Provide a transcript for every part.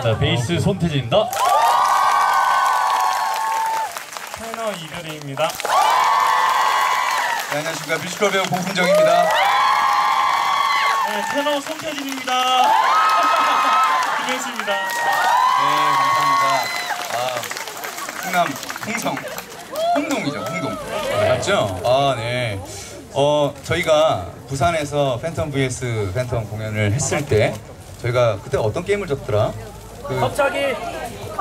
인사드리겠습니다. 베이스 손태진입니다. 테너 이벼리입니다. 네, 안녕하십니까 뮤지컬 배우 고훈정입니다. 네, 테너 손태진입니다. 김현수입니다. 네, 감사합니다. 아, 충남 홍성 홍동이죠, 홍동. 맞죠? 아, 네. 어, 저희가 부산에서 팬텀 vs 팬텀 공연을 했을 때 저희가 그때 어떤 게임을 졌더라? 그, 갑자기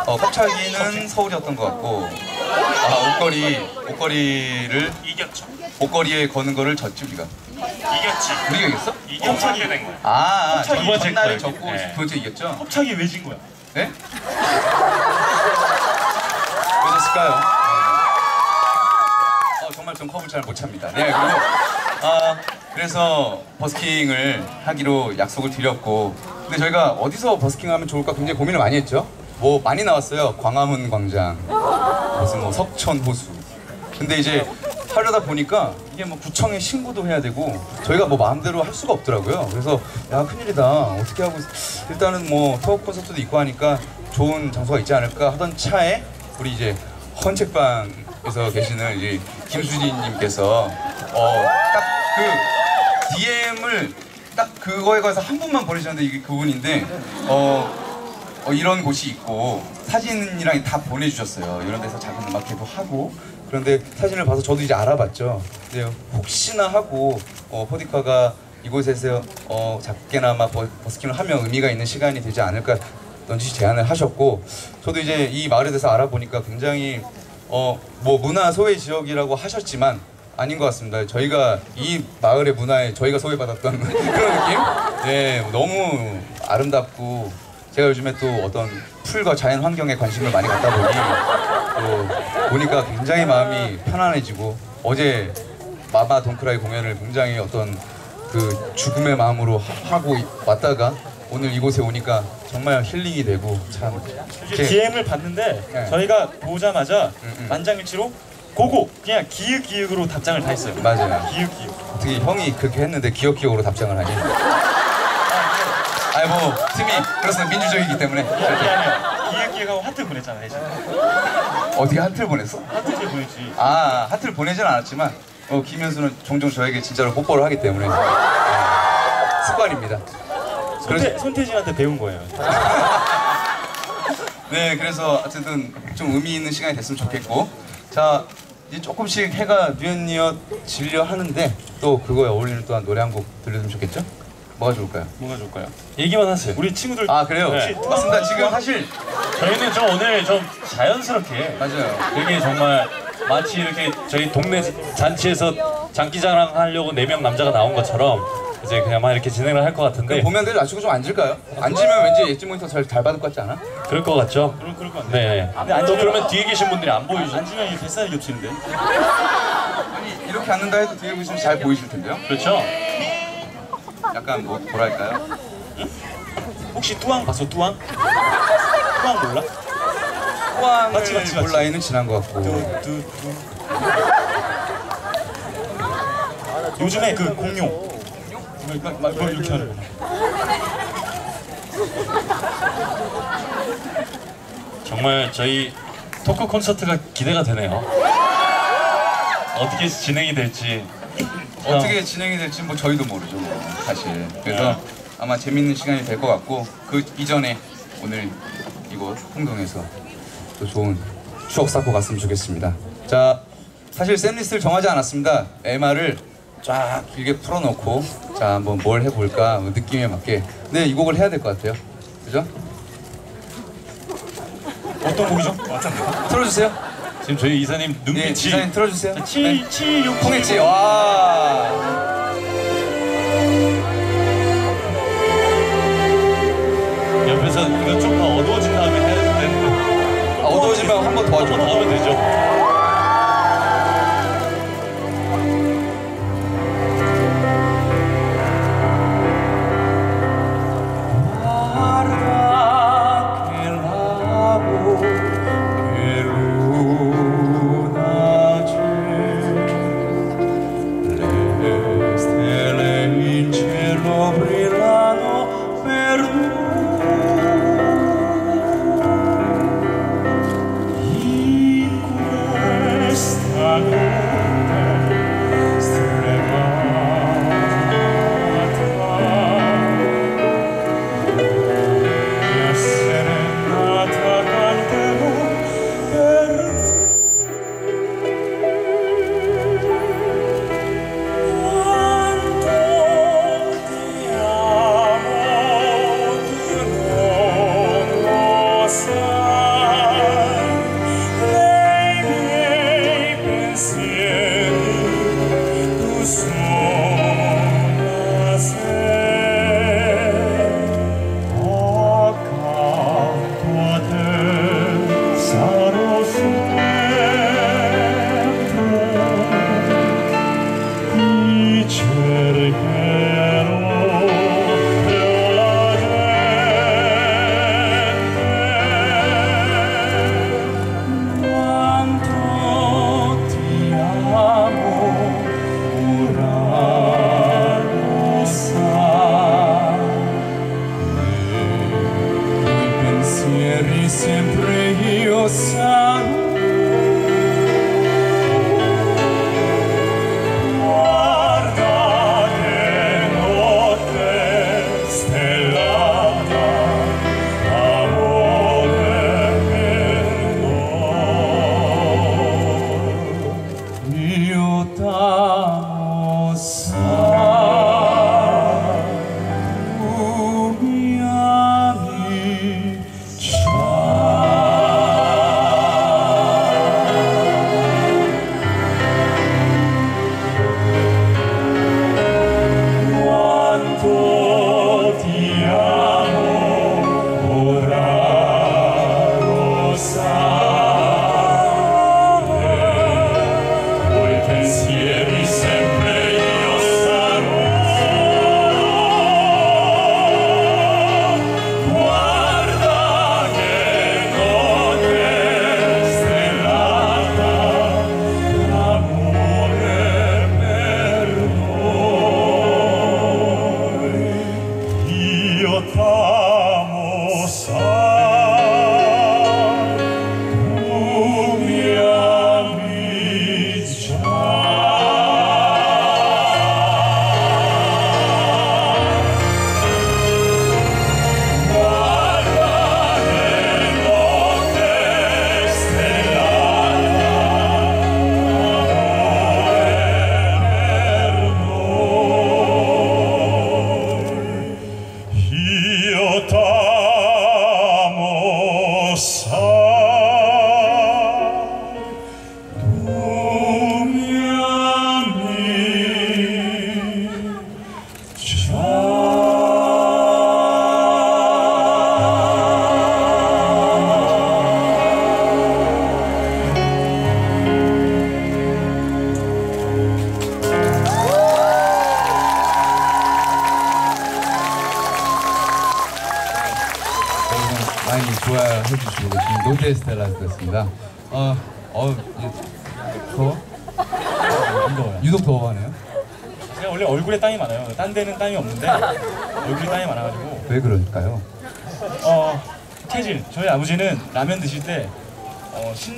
어, 컵차기는 서울이었던 것 같고, 아, 옷걸이, 옷걸이를 이겼죠. 옷걸이에 거는 거를 졌지 우리가. 이겼지. 우리가 이겼어? 이겨 차게 된 거야. 아, 컵차기 전- 거예요, 졌고 네. 두 번째 이겼죠? 컵차기 왜 진 거야? 네? 왜 졌을까요? 네. 어, 정말 전 컵을 잘 못 찹니다. 네, 그리고 아, 그래서 버스킹을 하기로 약속을 드렸고 근데 저희가 어디서 버스킹을 하면 좋을까 굉장히 고민을 많이 했죠. 뭐 많이 나왔어요. 광화문 광장, 무슨 뭐 석천 호수. 근데 이제 하려다 보니까 이게 뭐 구청에 신고도 해야 되고 저희가 뭐 마음대로 할 수가 없더라고요. 그래서 야 큰일이다. 어떻게 하고 있- 일단은 뭐 토크 콘서트도 있고 하니까 좋은 장소가 있지 않을까 하던 차에 우리 이제 헌책방에서 계시는 이 김수진님께서 어 딱 그 DM을 딱 그거에 관해서 한 분만 보내셨는데 이게 그분인데 어. 어, 이런 곳이 있고 사진이랑 다 보내주셨어요. 이런 데서 작은 음악회도 하고 그런데 사진을 봐서 저도 이제 알아봤죠. 근데 혹시나 하고 어, 포디카가 이곳에서 어, 작게나마 버, 버스킹을 하면 의미가 있는 시간이 되지 않을까 넌지 제안을 하셨고 저도 이제 이 마을에 대해서 알아보니까 굉장히 어, 뭐 문화 소외 지역이라고 하셨지만 아닌 것 같습니다. 저희가 이 마을의 문화에 저희가 소외받았던 그런 느낌? 네, 너무 아름답고 제가 요즘에 또 어떤 풀과 자연 환경에 관심을 많이 갖다 보니 또 보니까 굉장히 마음이 편안해지고 어제 마마 동크라이 공연을 굉장히 어떤 그 죽음의 마음으로 하- 하고 왔다가 오늘 이곳에 오니까 정말 힐링이 되고 참 DM을 봤는데 네. 저희가 보자마자 음, 음. 만장일치로 고고 그냥 기획 기획으로 답장을 다 했어요. 맞아요. 기획 기획. 어떻게 형이 그렇게 했는데 기억 기억으로 답장을 하니? 아이 뭐 팀이 그렇습니다 민주적이기 때문에 아니 아니요. 기획 기획하고 하트 보냈잖아요. 대신. 어떻게 하트를 보냈어? 하트 때 보냈지. 아 하트를 보내진 않았지만 어, 김현수는 종종 저에게 진짜로 뽀뽀를 하기 때문에 아, 습관입니다. 손태, 손태진한테 배운 거예요. 네, 그래서 어쨌든 좀 의미 있는 시간이 됐으면 좋겠고, 자 이제 조금씩 해가 뉘엿뉘엿 질려 하는데 또 그거에 어울리는 또한 노래 한 곡 들려주면 좋겠죠? 뭐가 좋을까요? 뭐가 좋을까요? 얘기만 하세요. 우리 친구들 아 그래요? 네. 맞습니다. 지금 사실 저희는 좀 오늘 좀 자연스럽게 맞아요. 되게 정말 마치 이렇게 저희 동네 잔치에서 장기자랑 하려고 네 명 남자가 나온 것처럼 이제 그냥 막 이렇게 진행을 할 것 같은데 보면들 낮추고 좀 앉을까요? 앉으면 왠지 엣지 모니터 잘, 잘 받을 것 같지 않아? 그럴 것 같죠? 그럴 그럴 것 같네. 네. 또 그러면 뒤에 계신 분들이 안 보이죠? 앉으면 이 뱃살이 겹치는데. 아니 이렇게 앉는다 해도 뒤에 보시면 잘 보이실 텐데요? 그렇죠? 약간 뭐 뭐랄까요? 혹시 뚜왕 봤어 뚜왕? 뚜왕 몰라? 호황을 맞지, 맞지, 맞지. 볼 나이는 지난 것 같고 뚜 뚜 뚜. 요즘에 그 공룡. 이렇게 하는 거. 정말 저희 토크 콘서트가 기대가 되네요. 어떻게 진행이 될지. 어떻게 진행이 될지 뭐 저희도 모르죠 뭐 사실 그래서 아마 재밌는 시간이 될 것 같고 그 이전에 오늘 이곳 홍동에서 또 좋은 추억 쌓고 갔으면 좋겠습니다 자 사실 샌리스트를 정하지 않았습니다 MR을 쫙 길게 풀어놓고 자 한번 뭘 해볼까? 뭐 느낌에 맞게. 근데 이 곡을 해야 될 것 같아요. 그죠? 어떤 곡이죠? 틀어주세요. 지금 저희 이사님 네 눈빛이 디자인 틀어주세요. 네. 7, 7, 6, 통했지? 와. 옆에서 이거 좀더 어두워진 다음에 해야 되는데. 아, 어두워지면 한번 도와줘. 한번 더 하면 되죠.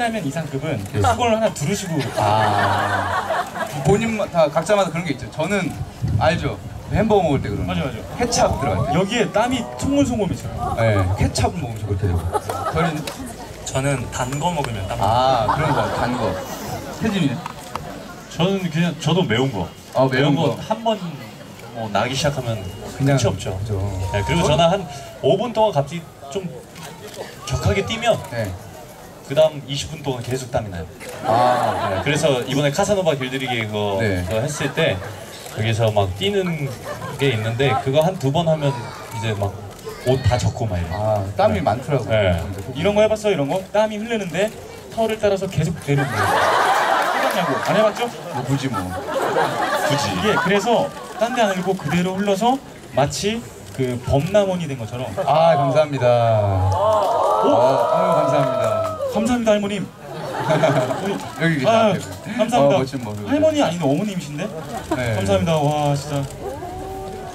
신라면 이상급은 네. 수건을 하나 두르시고 아, 본인 다 각자마다 그런 게 있죠. 저는 알죠. 햄버거 먹을 때 그런. 거. 맞아 맞아 케찹 들어갈 때. 여기에 땀이 송골송골미쳐요. 네, 케찹을 먹으면 저 그렇게 되고. 저는 저는 단 거 먹으면 땀. 아 그런 거, 단 거. 혜진이는? 저는 그냥 저도 매운 거. 아, 매운 거. 한 번 뭐 나기 시작하면 그냥 끝이 없죠. 그죠. 네, 그리고 저는 한 5분 동안 갑자기 좀 격하게 뛰면 네. 그 다음 20분 동안 계속 땀이 나요. 아, 네, 그래서 이번에 카사노바 길들이기 그거, 네. 그거 했을 때 여기서 막 뛰는 게 있는데 그거 한 두 번 하면 이제 막 옷 다 젖고 막 이래. 아 땀이 많더라고요. 네. 이런 거 해봤어 이런 거 땀이 흐르는데 털을 따라서 계속 내려오는 거예요. 해봤냐고 안 해봤죠? 뭐 굳이 뭐. 굳이. 이게 그래서 딴 데 안 흘리고 그대로 흘러서 마치 그 범람원이 된 것처럼 아 감사합니다. 어, 아유 감사합니다. 감사합니다 할머님. 여기 아. 감사합니다. 어, 멋진 모습. 할머니 아닌데 어머님이신데? 네. 감사합니다. 와 진짜.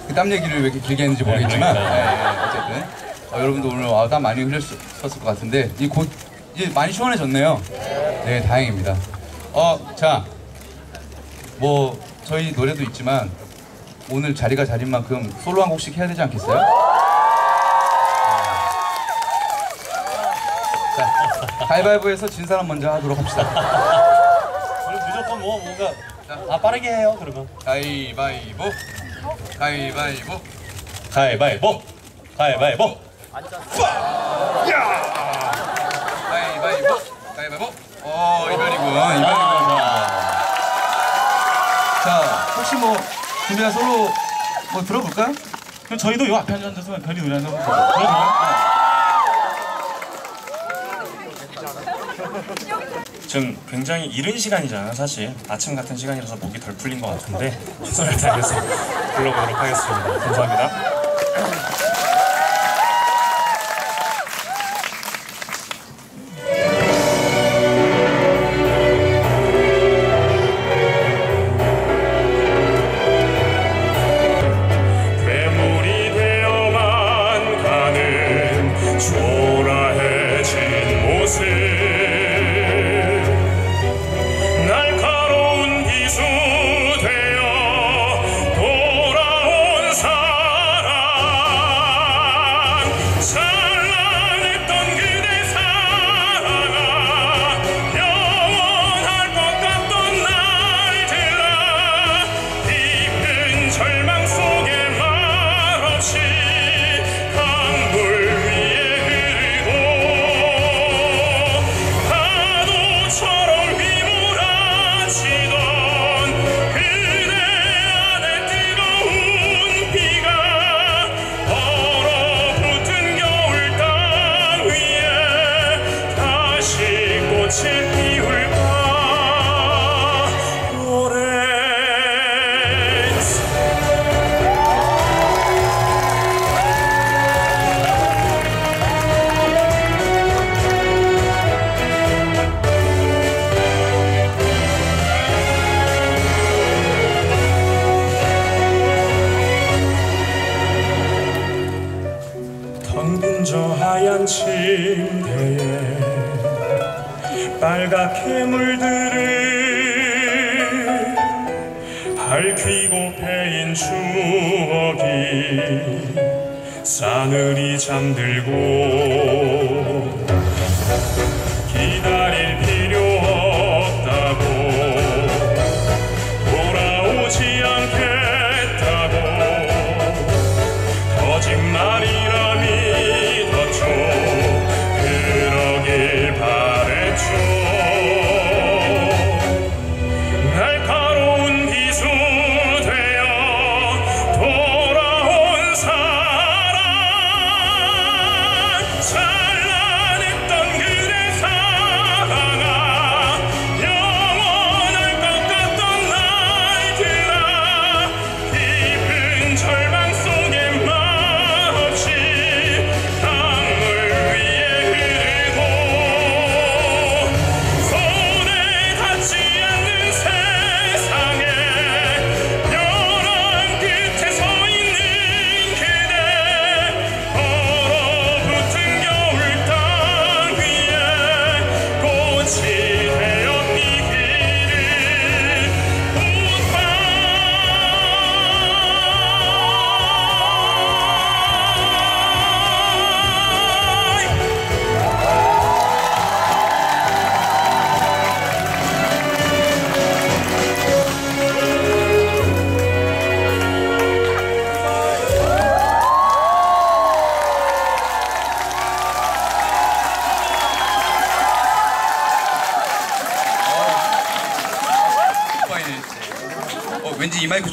그땀 얘기를 왜 이렇게 길게 했는지 모르겠지만 네, 네, 네, 어쨌든 어, 여러분도 오늘 아, 땀 많이 흘렸을 것 같은데 이 곧 이제 많이 시원해졌네요. 네, 다행입니다. 어, 자, 뭐 저희 노래도 있지만 오늘 자리가 자린 만큼 솔로 한 곡씩 해야 되지 않겠어요? 가위바위보에서 진 사람 먼저 하도록 합시다. 그럼 무조건 뭐 뭔가 아 빠르게 해요 그러면. 가위바위보, 가위바위보. 가위바위보. 가위바위보. 가위바위보 가위바위보 어 이별이군 이별이군 아, 자 혹시 뭐 준비한 솔로 뭐 들어볼까요? 그럼 저희도 요 앞에 앉아서 별이 노래 한번 불러볼까요? 지금 굉장히 이른 시간이잖아요 사실. 아침 같은 시간이라서 목이 덜 풀린 것 같은데 최선을 다해서 불러보도록 하겠습니다. 감사합니다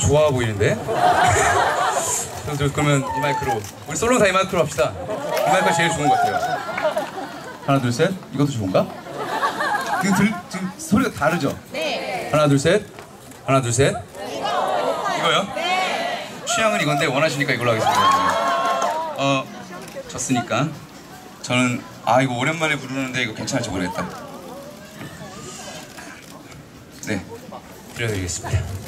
좋아 보이는데? 저, 저 그러면 이 마이크로 우리 솔로 다이 마이크로 합시다. 이 마이크가 제일 좋은 것 같아요. 하나 둘 셋. 이것도 좋은가? 지금 들 지금 소리가 다르죠? 네. 하나 둘 셋. 하나 둘 셋. 이거요? 네. 취향은 이건데 원하시니까 이걸로 하겠습니다. 어 졌으니까 저는 아 이거 오랜만에 부르는데 이거 괜찮을지 모르겠다. 네. 들려드리겠습니다.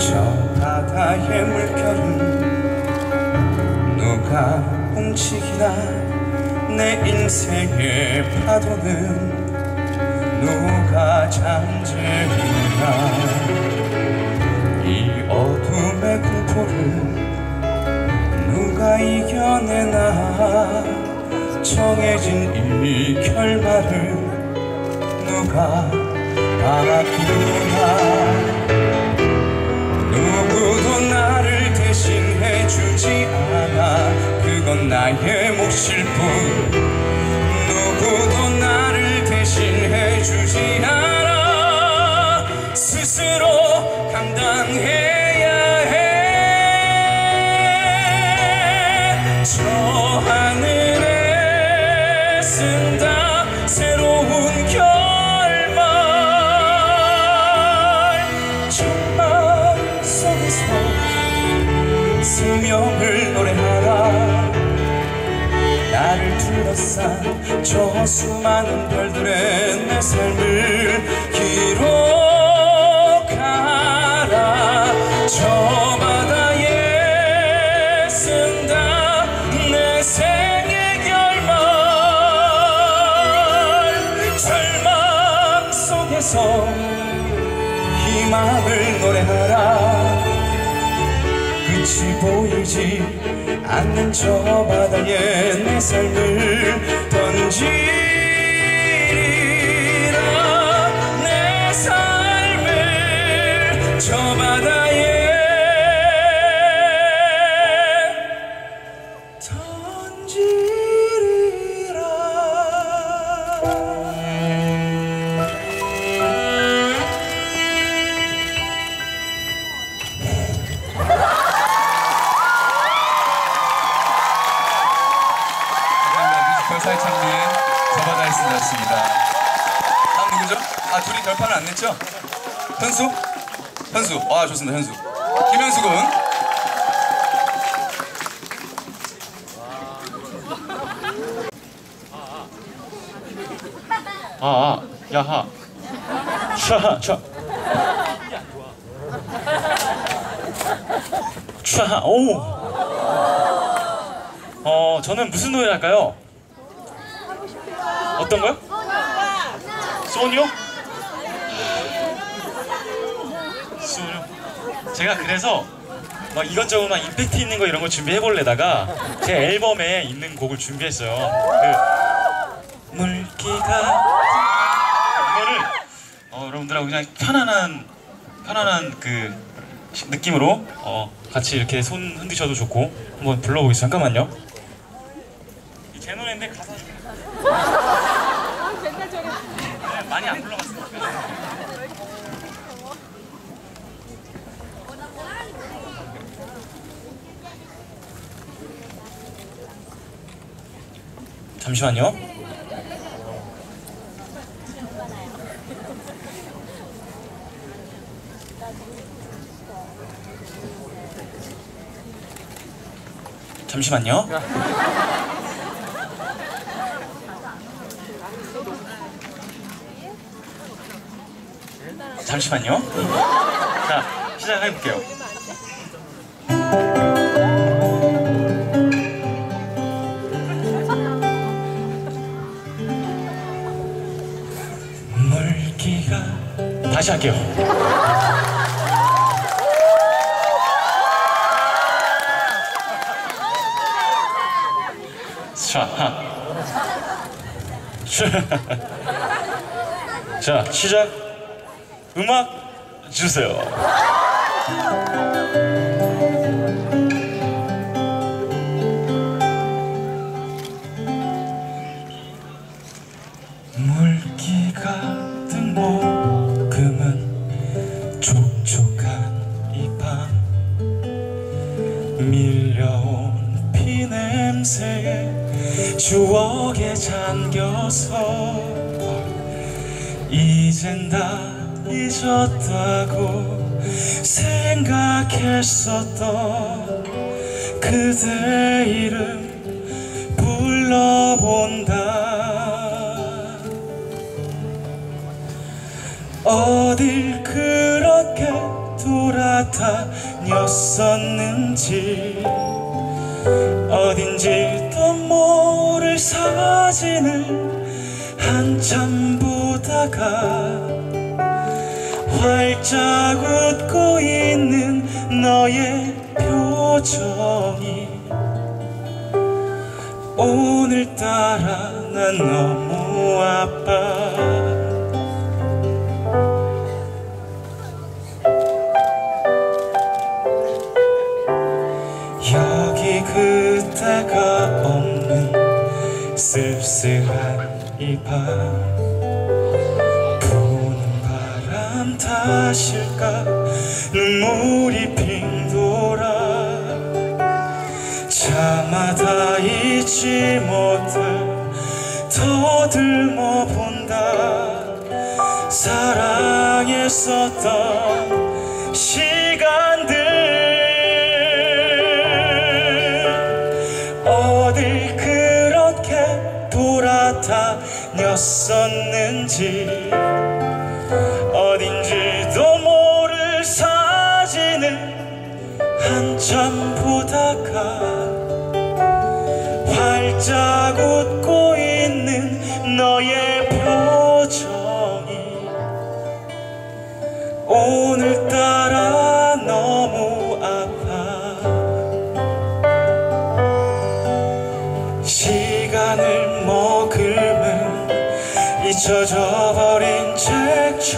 저 바다의 물결은 누가 움직이나 내 인생의 파도는. 누가 잠재우나 이 어둠의 공포를 누가 이겨내나. 정해진 이 결말을 누가 바꾸나 누구도 나를 대신해 주지 않아. 그건 나의 몫일 뿐. 누구도 나를 대신해 주지 않아. 스스로 감당해 저 수많은 별들의 내 삶을 기록하라. 저 바다에 쓴다. 내 생의 결말. 절망 속에서 희망을 노래하라. 끝이 보이지 않는 저 바다에 내 삶을 던지 냈죠? 현수? 현수. 아 좋습니다 현수. 김현수 군. 아, 아 야하 샤, 샤. 샤, 오. 어, 저는 무슨 노래 할까요? 어떤 거요? 소녀? 제가 그래서 막 이것저것 막 임팩트 있는 거 이런 거 준비해 볼래다가 제 앨범에 있는 곡을 준비했어요. 그 물기가 이거를 어, 여러분들하고 그냥 편안한 편안한 그 시- 느낌으로 어, 같이 이렇게 손 흔드셔도 좋고 한번 불러보겠습니다. 잠깐만요. 이제 노래인데 가사 좀 네, 많이 안 불러봤어요. 잠시만요. 잠시만요. 잠시만요. 자, 시작해 볼게요. 다시 할게요. 자, 자 시작. 음악 주세요. 추억에 잠겨서 이젠 다 잊었다고 생각했었던 그대 이름 불러본다. 어딜 그렇게 돌아다녔었는지 어딘지도 모를 사진을 한참 보다가 활짝 웃고 있는 너의 표정이 오늘따라 난 너무 아파 쓸쓸한 이밤. 부는 바람 탓일까? 눈물이 핑 돌아. 차마다 잊지 못해 더듬어 본다. 사랑했었던 돌아다녔었는지 어딘지도 모를 사진을 한참 보다가 활짝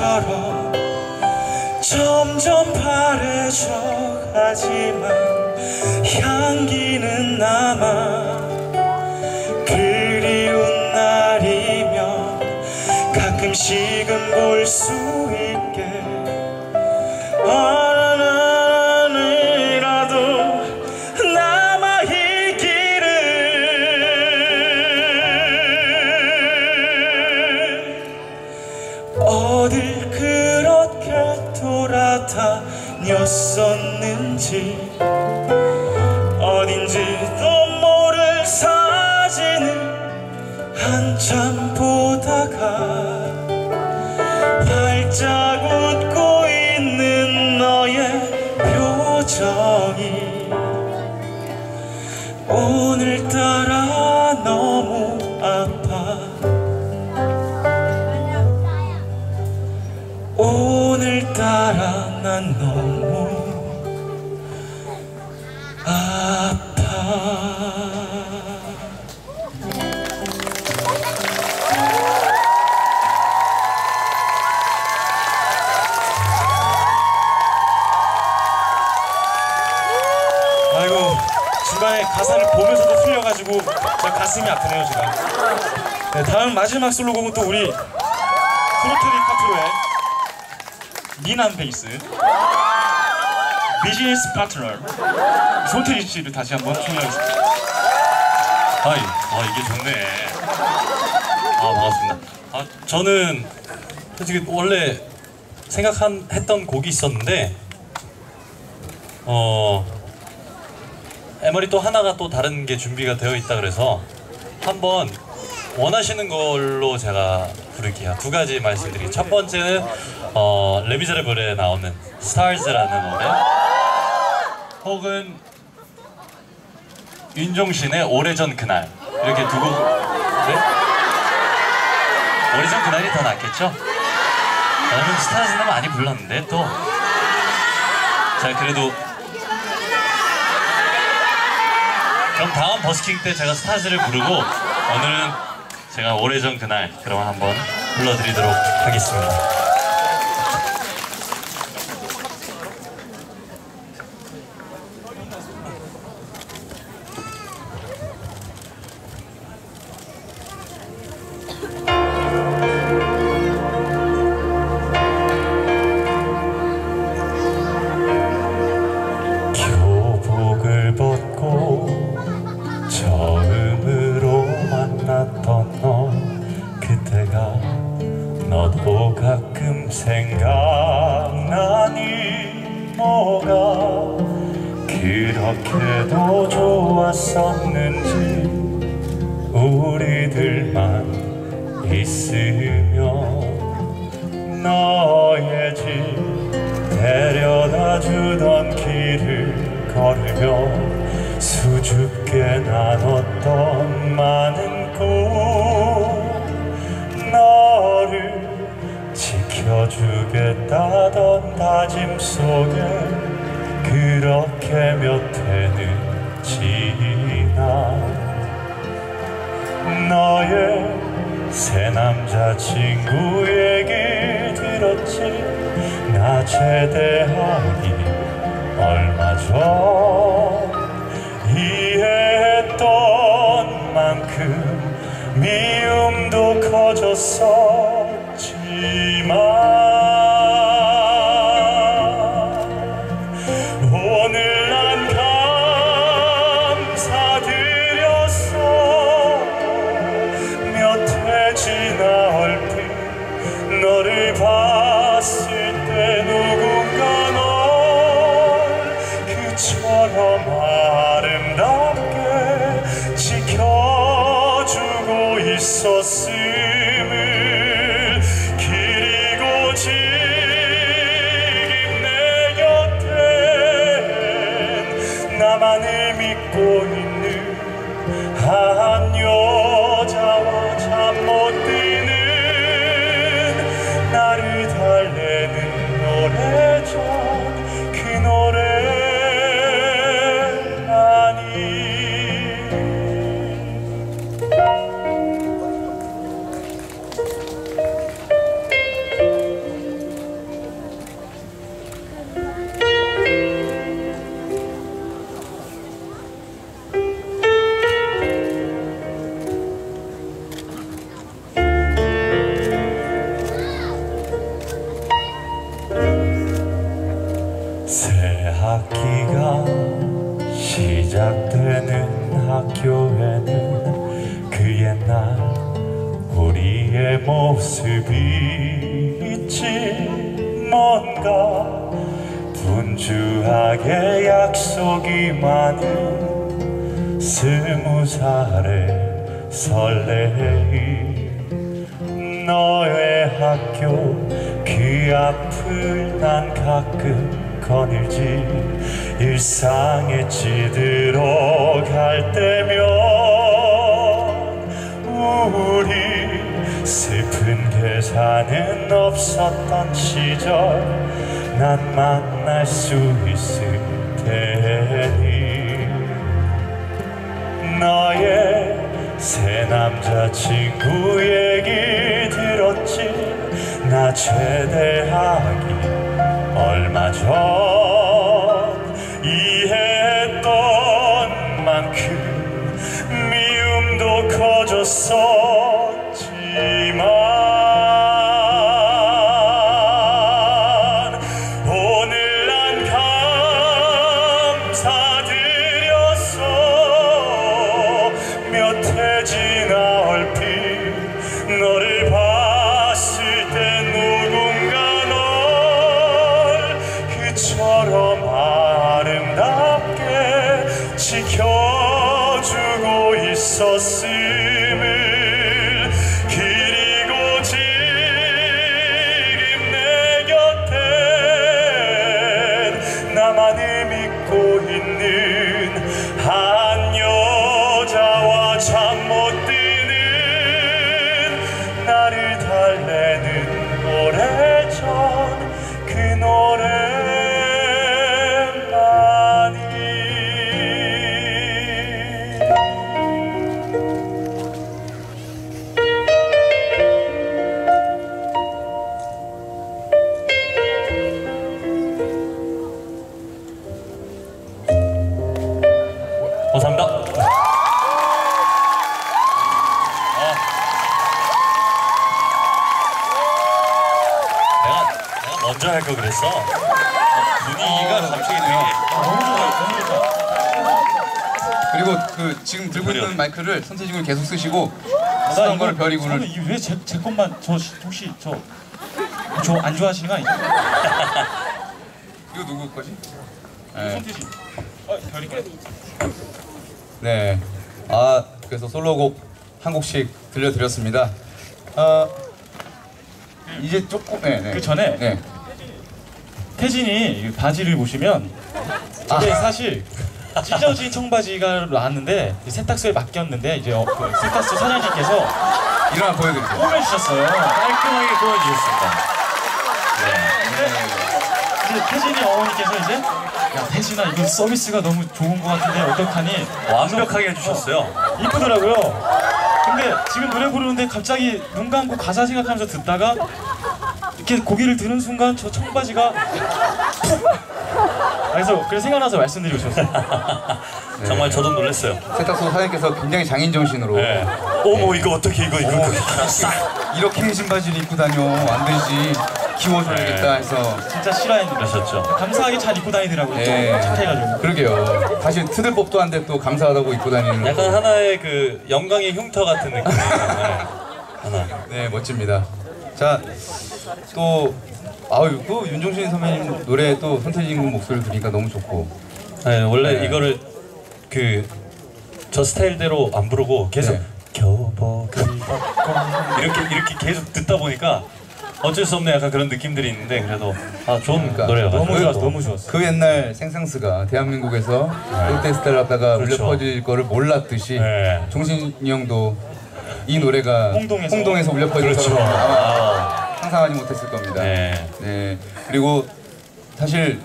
처럼 점점 바래져 가지만 향기는 남아 그리운 날이면 가끔씩은 볼 수 있게 제 가슴이 아프네요 지금. 네, 다음 마지막 솔로곡은 또 우리 프로테리 카트로의 니난 베이스 비즈니스 파트너 손태리 씨를 다시 한번 소개하겠습니다. 아이, 아 이게 좋네. 아 반갑습니다. 아 저는 솔직히 원래 생각한 했던 곡이 있었는데 어 에머리 또 하나가 또 다른 게 준비가 되어 있다 그래서 한번 원하시는 걸로 제가 부를게요. 두 가지 말씀드릴게요. 첫 번째는 어 레미제라블에 나오는 Stars라는 노래 혹은 윤종신의 오래전 그날 이렇게 두고 네? 오래전 그날이 더 낫겠죠? 저는 스타즈는 많이 불렀는데 또 자 그래도 그럼 다음 버스킹 때 제가 스타즈를 부르고 오늘은 제가 오래전 그날 그럼 한번 불러드리도록 하겠습니다. 있었던 시절 난 만날 수 있을 테니. 너의 새 남자친구 얘기 들었지? 나 최대 있었음을 그리고 지금 내 곁엔 나만을 믿고 있는 아, 있고 그래서 아, 분위기가 어. 갑자기 되게 아, 너무 좋아요. 너무 좋다. 그리고 그 지금 들고 있는 마이크를 선생님을 계속 쓰시고 쓰던 거를 별이 저는 구를 이왜제 제 것만 저 시- 혹시 저 저 안 좋아하시는 거 아니죠? 이거 누구 거지? 네. 손태지. 어, 네. 아 그래서 솔로곡 한 곡씩 들려드렸습니다. 아 네. 이제 조금 네, 네. 그 전에 네. 태진이 이 바지를 보시면 저게 아. 사실 찢어진 청바지가 나왔는데 이 세탁소에 맡겼는데 이제 어, 그 세탁소 사장님께서 일어나 보여드릴게요. 꾸며주셨어요. 깔끔하게 꾸며주셨습니다. 이제 태진이 어머니께서 이제 야 태진아 이거 서비스가 너무 좋은 것 같은데 어떡하니 완벽하게 해주셨어요. 이쁘더라고요. 근데 지금 노래 부르는데 갑자기 눈 감고 가사 생각하면서 듣다가 이렇게 고개를 드는 순간 저 청바지가 툭! 그래서 그래서 생각나서 말씀드리고 싶었어요. 정말 저도 놀랐어요. 세탁소 사장님께서 굉장히 장인 정신으로 네. 어머 이거 어떻게 이거 이거 어머, 이렇게 해진 바지를 입고 다녀 안 되지 키워줘야겠다 해서 진짜 싫어했는데 그러셨죠. 감사하게 잘 입고 다니더라고요. 네. 좀 착해가지고. 그러게요. 사실 트들 법도 한데 또 감사하다고 입고 다니는 약간 하나의 그 영광의 흉터 같은 느낌이에요. 네. 하나. 네 멋집니다. 자 또 아유 또 윤종신 선배님 노래 또 손태진 군 목소리를 들으니까 너무 좋고 네, 원래 네. 이거를 그 저 스타일대로 안 부르고 계속 네. 벗고 이렇게 이렇게 계속 듣다 보니까 어쩔 수 없는 약간 그런 느낌들이 있는데 그래도 아 좋은 그러니까 노래여가지고 너무 좋았어, 너무 좋았어. 그 옛날 생상스가 대한민국에서 롯데스타를 갖다가 울려 그렇죠. 퍼질 거를 몰랐듯이 네. 종신이 형도 이 노래가 홍동에서. 울려 퍼질 그렇죠. 아마 아, 상상하지 못했을 겁니다. 네. 네. 그리고 사실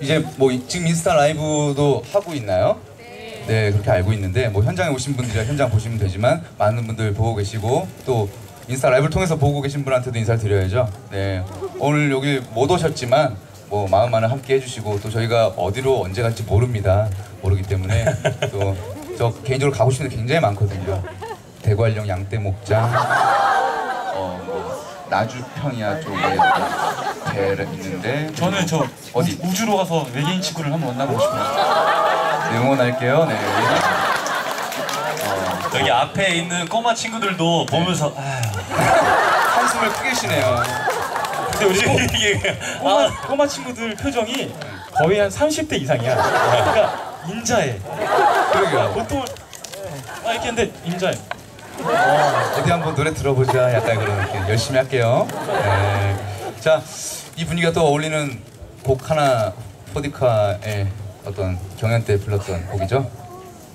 이제 뭐 이- 지금 인스타 라이브도 하고 있나요? 네, 그렇게 알고 있는데 뭐 현장에 오신 분들이 현장 보시면 되지만 많은 분들 보고 계시고 또 인스타 라이브를 통해서 보고 계신 분한테도 인사를 드려야죠. 네, 오늘 여기 못 오셨지만 뭐 마음만은 함께 해주시고 또 저희가 어디로 언제 갈지 모릅니다. 모르기 때문에 또 저 개인적으로 가고 싶은 데 굉장히 많거든요. 대관령 양떼 목장, 어, 뭐 나주 평야 쪽에 배를 있는데 저는 저 어디? 우- 우주로 가서 외계인 친구를 한번 만나보고 싶어요. 네, 응원할게요. 네. 여기 앞에 있는 꼬마 친구들도 보면서 아휴 한숨을 크게 쉬네요. 근데 우리 꼬- 이게 꼬마, 꼬마 친구들 표정이 거의 한 30대 이상이야. 그러니까 인자해. 그러게요. 보통 아 이렇게 했는데 인자해. 어 디 한번 노래 들어보자. 약간 그런 느낌. 열심히 할게요. 네. 자, 이 분위기가 또 어울리는 곡 하나 포디카의 어떤 경연 때 불렀던 곡이죠.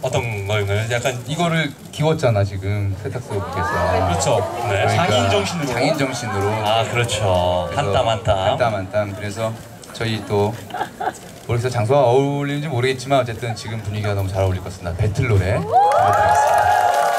어떤 거인가요? 약간 이거를 기웠잖아 지금 세탁소국에서. 그렇죠. 네. 그러니까 장인 정신으로. 장인 정신으로. 아 그렇죠 한 땀 한 땀. 한 땀 한 땀. 그래서 저희 또 모르겠어요 장소가 어울리는지 모르겠지만 어쨌든 지금 분위기가 너무 잘 어울릴 것 같습니다. 배틀 노래 들려드리겠습니다.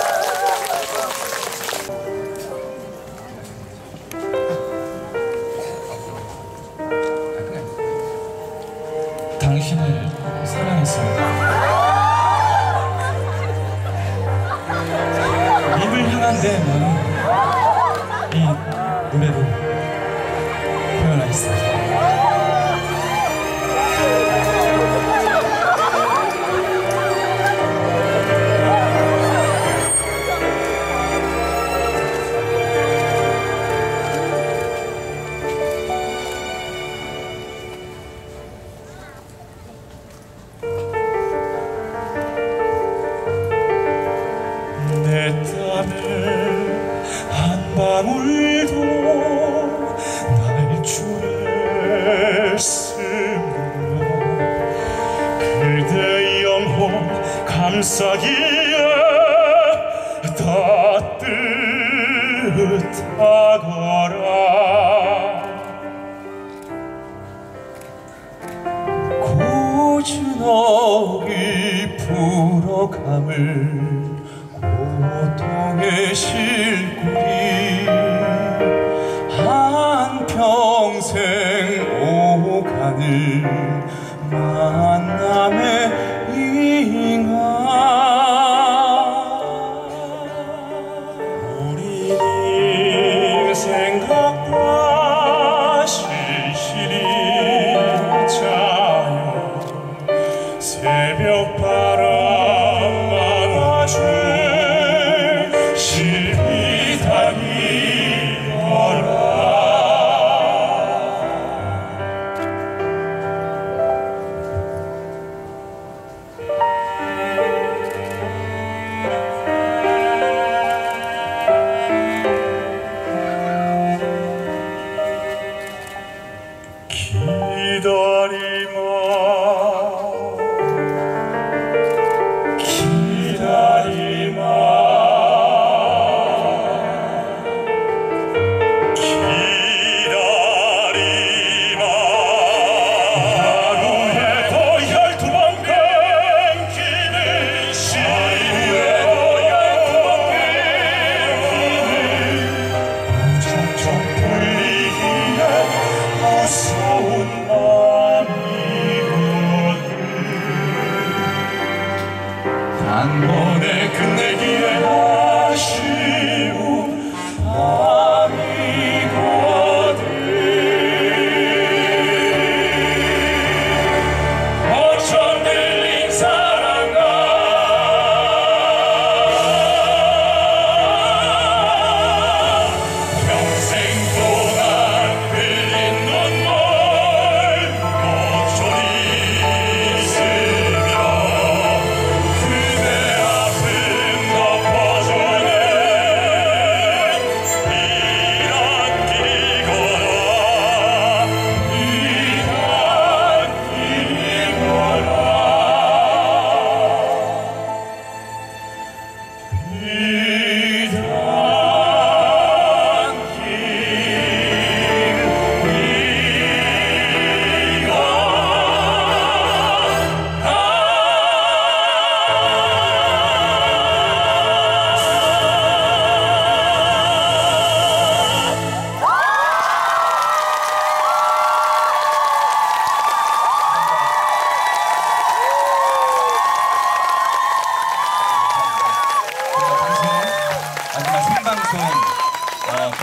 불어감을 고통의 실구리. 한평생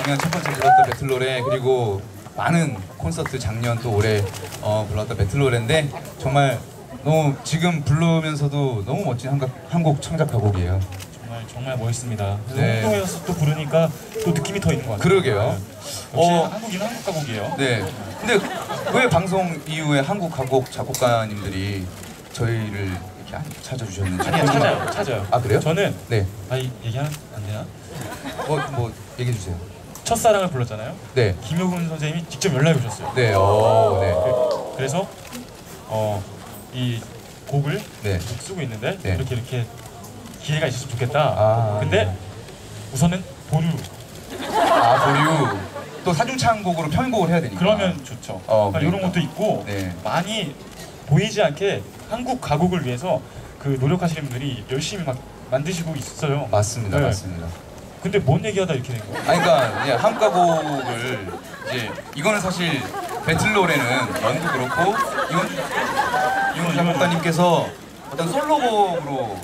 어, 공연 첫 번째 불렀던 배틀 노래 그리고 많은 콘서트 작년 또 올해 어, 불렀던 배틀 노래인데 정말 너무 지금 부르면서도 너무 멋진 한곡 한곡 창작 가곡이에요. 정말 정말 멋있습니다. 네. 홍동에서 또 부르니까 또 느낌이 더 있는 것 같아요. 그러게요. 역시 어, 한국인 한국 가곡이에요. 네. 근데 왜 방송 이후에 한국 가곡 작곡가님들이 저희를 이렇게 안 찾아주셨는지 아니요 찾아요 찾아요. 아 그래요? 저는 네. 아 이- 얘기하면 안 되나? 뭐, 뭐 얘기해 주세요. 첫사랑을 불렀잖아요. 네. 김효근 선생님이 직접 연락이 오셨어요. 네. 어, 네. 그, 그래서 어 이 곡을 네. 곡 쓰고 있는데 네. 이렇게 이렇게 기회가 있었으면 좋겠다. 아, 근데 네. 우선은 보류 아, 보류. 또 사중창 곡으로 편곡을 해야 되니까. 그러면 좋죠. 어, 그러니까 이런 그러니까. 것도 있고 네. 많이 보이지 않게 한국 가곡을 위해서 그 노력하시는 분들이 열심히 막 만드시고 있어요. 맞습니다. 네. 맞습니다. 근데 뭔 얘기하다 이렇게 된 거예요? 아니 그러니까 이제 한가곡을 이제 이거는 사실 배틀 노래는 연도 그렇고 이건 이건 작곡가님께서 어떤 솔로곡으로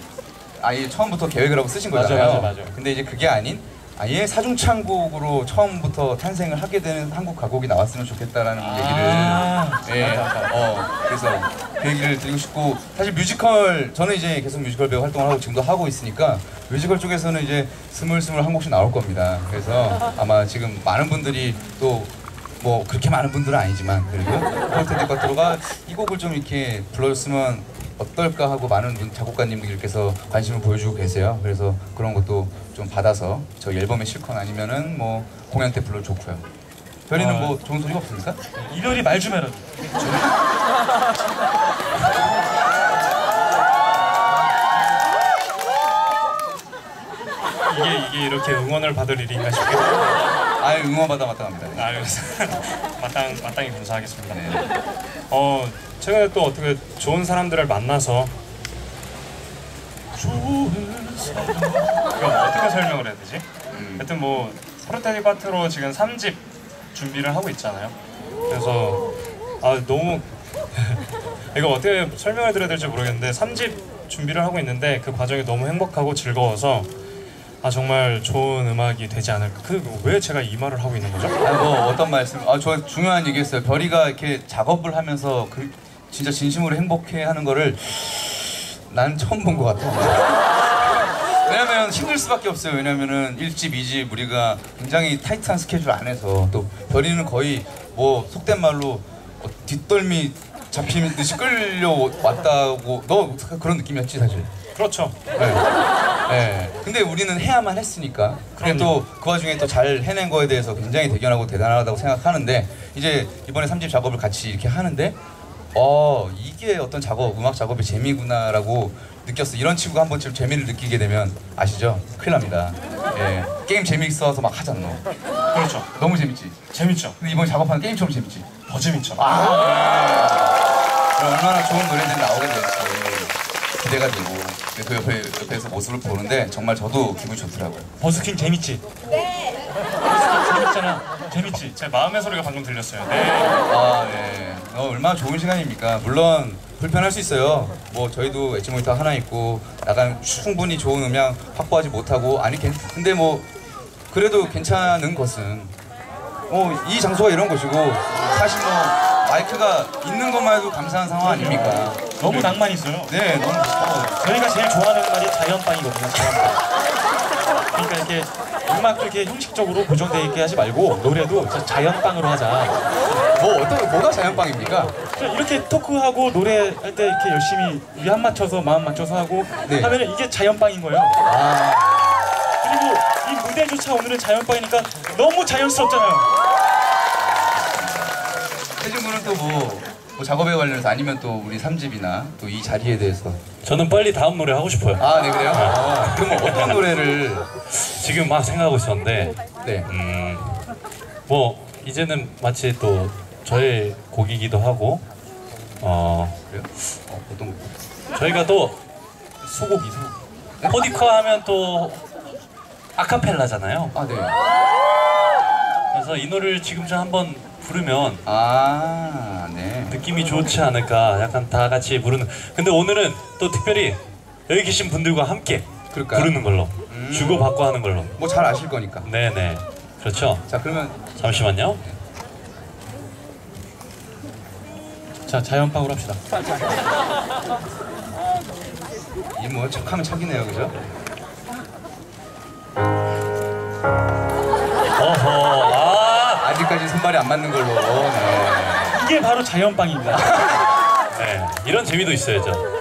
아예 처음부터 계획을 하고 쓰신 맞아, 거잖아요. 맞아, 맞아. 근데 이제 그게 아닌 아예 사중창곡으로 처음부터 탄생을 하게 되는 한국 가곡이 나왔으면 좋겠다라는 아, 얘기를 예. 어 그래서 그 얘기를 드리고 싶고 사실 뮤지컬 저는 이제 계속 뮤지컬 배우 활동을 하고 지금도 하고 있으니까 뮤지컬 쪽에서는 이제 스물스물 한 곡씩 나올 겁니다. 그래서 아마 지금 많은 분들이 또 뭐 그렇게 많은 분들은 아니지만 그래도 포르테 디 콰트로가 이 곡을 좀 이렇게 불러줬으면 어떨까 하고 많은 분 작곡가님들께서 관심을 보여주고 계세요. 그래서 그런 것도 좀 받아서 저 앨범에 싣거나 아니면은 뭐 공연 때 불러도 좋고요. 별이는 아. 뭐 좋은 소리가 없습니까? 이별이 말 좀 해라. 이게 이게 이렇게 응원을 받을 일인가 싶기도 하고 아유 응원 받아 마땅합니다. 네. 아유 마땅 마땅히 감사하겠습니다. 네. 어 최근에 또 어떻게 좋은 사람들을 만나서 좋은 사람 이거 어떻게 설명을 해야 되지? 음. 하여튼 뭐 프로테디 파트로 지금 3집 준비를 하고 있잖아요. 그래서 아 너무 이거 어떻게 설명을 드려야 될지 모르겠는데 3집 준비를 하고 있는데 그 과정이 너무 행복하고 즐거워서 아 정말 좋은 음악이 되지 않을까. 그 왜 제가 이 말을 하고 있는 거죠? 아, 뭐 어떤 말씀? 아, 저 중요한 얘기했어요. 별이가 이렇게 작업을 하면서 그 진짜 진심으로 행복해 하는 거를 난 처음 본 것 같아. 왜냐면 힘들 수밖에 없어요. 왜냐면은 1집, 2집 우리가 굉장히 타이트한 스케줄 안에서 또 별이는 거의 뭐 속된 말로 어, 뒷덜미 잡히는 듯이 끌려왔다고 너 그런 느낌이었지 사실. 그렇죠. 네. 네. 근데 우리는 해야만 했으니까. 그래 또그 와중에 또 잘 해낸 거에 대해서 굉장히 대견하고 대단하다고 생각하는데 이제 이번에 3집 작업을 같이 이렇게 하는데 어 이게 어떤 작업 음악 작업의 재미구나라고 느꼈어. 이런 친구가 한 번쯤 재미를 느끼게 되면 아시죠? 큰일 납니다. 예. 게임 재미있어서 막 하잖아. 너. 그렇죠. 너무 재밌지. 재밌죠. 근데 이번에 작업하는 게임처럼 재밌지. 더 재밌죠. 아, 얼마나 좋은 노래들이 나오게 될지 기대가 되고 그 옆에 옆에서 모습을 보는데 정말 저도 기분이 좋더라고요. 버스킹 재밌지? 네. 재밌잖아. 재밌지? 제 마음의 소리가 방금 들렸어요. 네. 아, 네. 어, 얼마나 좋은 시간입니까? 물론 불편할 수 있어요. 뭐 저희도 엣지 모니터 하나 있고 나간 충분히 좋은 음향 확보하지 못하고 아니 괜- 근데 뭐 그래도 괜찮은 것은 어, 이 장소가 이런 곳이고 사실 뭐 마이크가 있는 것만 해도 감사한 상황 아닙니까? 너무 낭만 있어요. 네, 너무 좋고 저희가 제일 좋아하는 말이 자연빵이거든요. 자연빵. 그러니까 이렇게 음악도 이렇게 형식적으로 고정되어 있게 하지 말고 노래도 진짜 자연빵으로 하자. 뭐 어떤 뭐가 자연빵입니까? 이렇게 토크하고 노래할 때 이렇게 열심히 위안 맞춰서 마음 맞춰서 하고 네. 하면은 이게 자연빵인 거예요. 아, 그리고 이 무대조차 오늘은 자연빵이니까 너무 자연스럽잖아요. 태준 군은 또뭐 작업에 관련해서 아니면 또 우리 3집이나 또 이 자리에 대해서 저는 빨리 다음 노래 하고 싶어요. 아, 네 그래요? 어, 그럼 어떤 노래를 지금 막 생각하고 있었는데 네. 음, 뭐 이제는 마치 또 저의 곡이기도 하고 어 그래요? 어, 어떤 곡? 저희가 또 소곡이 소 포디카 하면 또 아카펠라잖아요. 아, 네. 그래서 이 노래를 지금 좀 한번 부르면 아, 네. 느낌이 좋지 않을까. 약간 다 같이 부르는. 근데 오늘은 또 특별히 여기 계신 분들과 함께 그럴까요? 부르는 걸로 음. 주고 받고 하는 걸로. 뭐 잘 아실 거니까. 네 네. 그렇죠. 자, 그러면 잠시만요. 자 자연빵으로 합시다. 이뭐 척하면 척이네요, 그죠? 어허. 아. 아직까지 손발이 안 맞는 걸로. 네. 이게 바로 자연빵입니다. 네. 이런 재미도 있어야죠.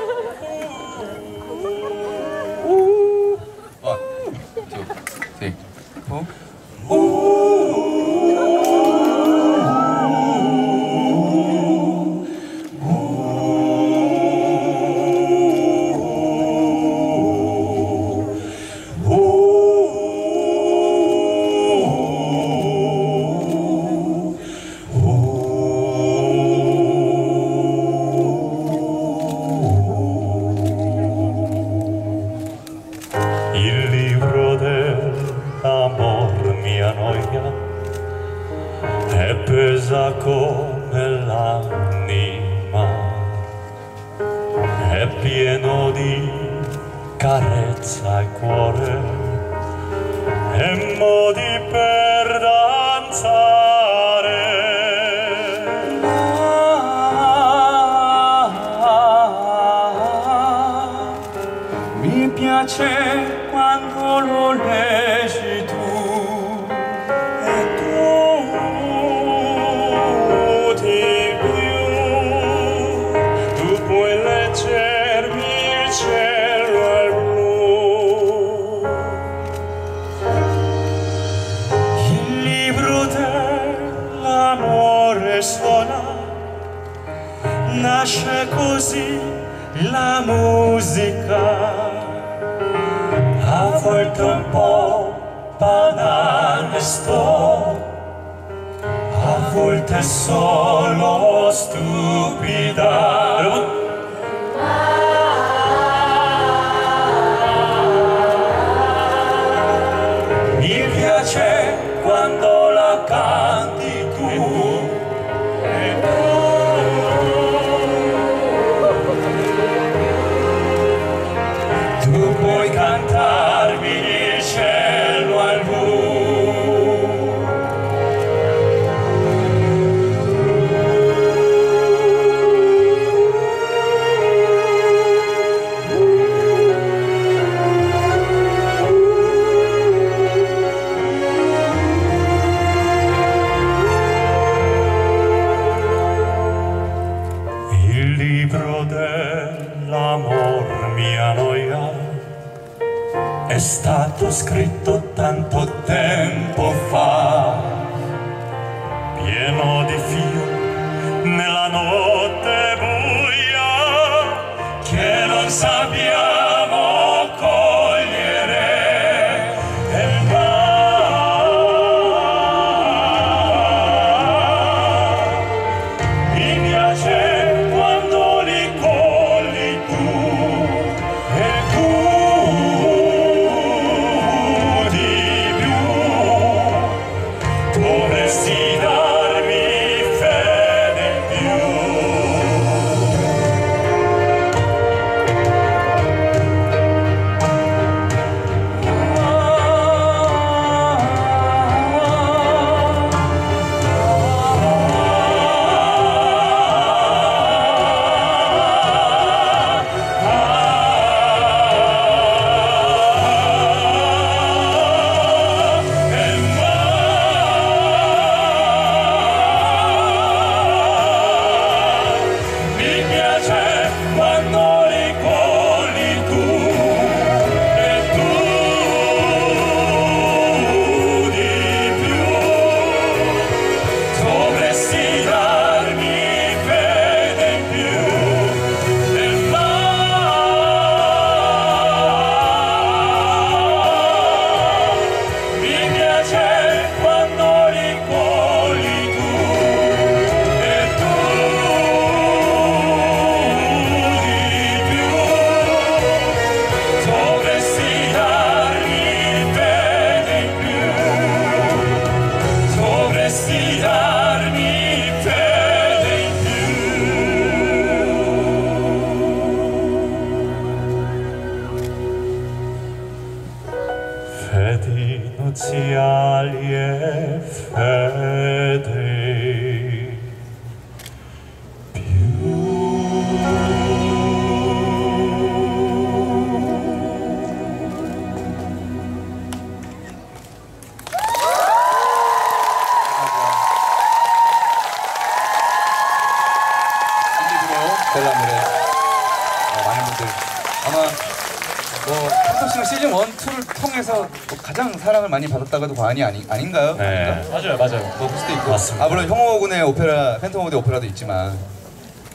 받았다 해도 과언이 아니, 아닌가요? 네. 맞아요, 맞아요. 뭐 그럴 수도 있고 맞습니다. 아 물론 형호 군의 오페라 Phantom of the Opera도 있지만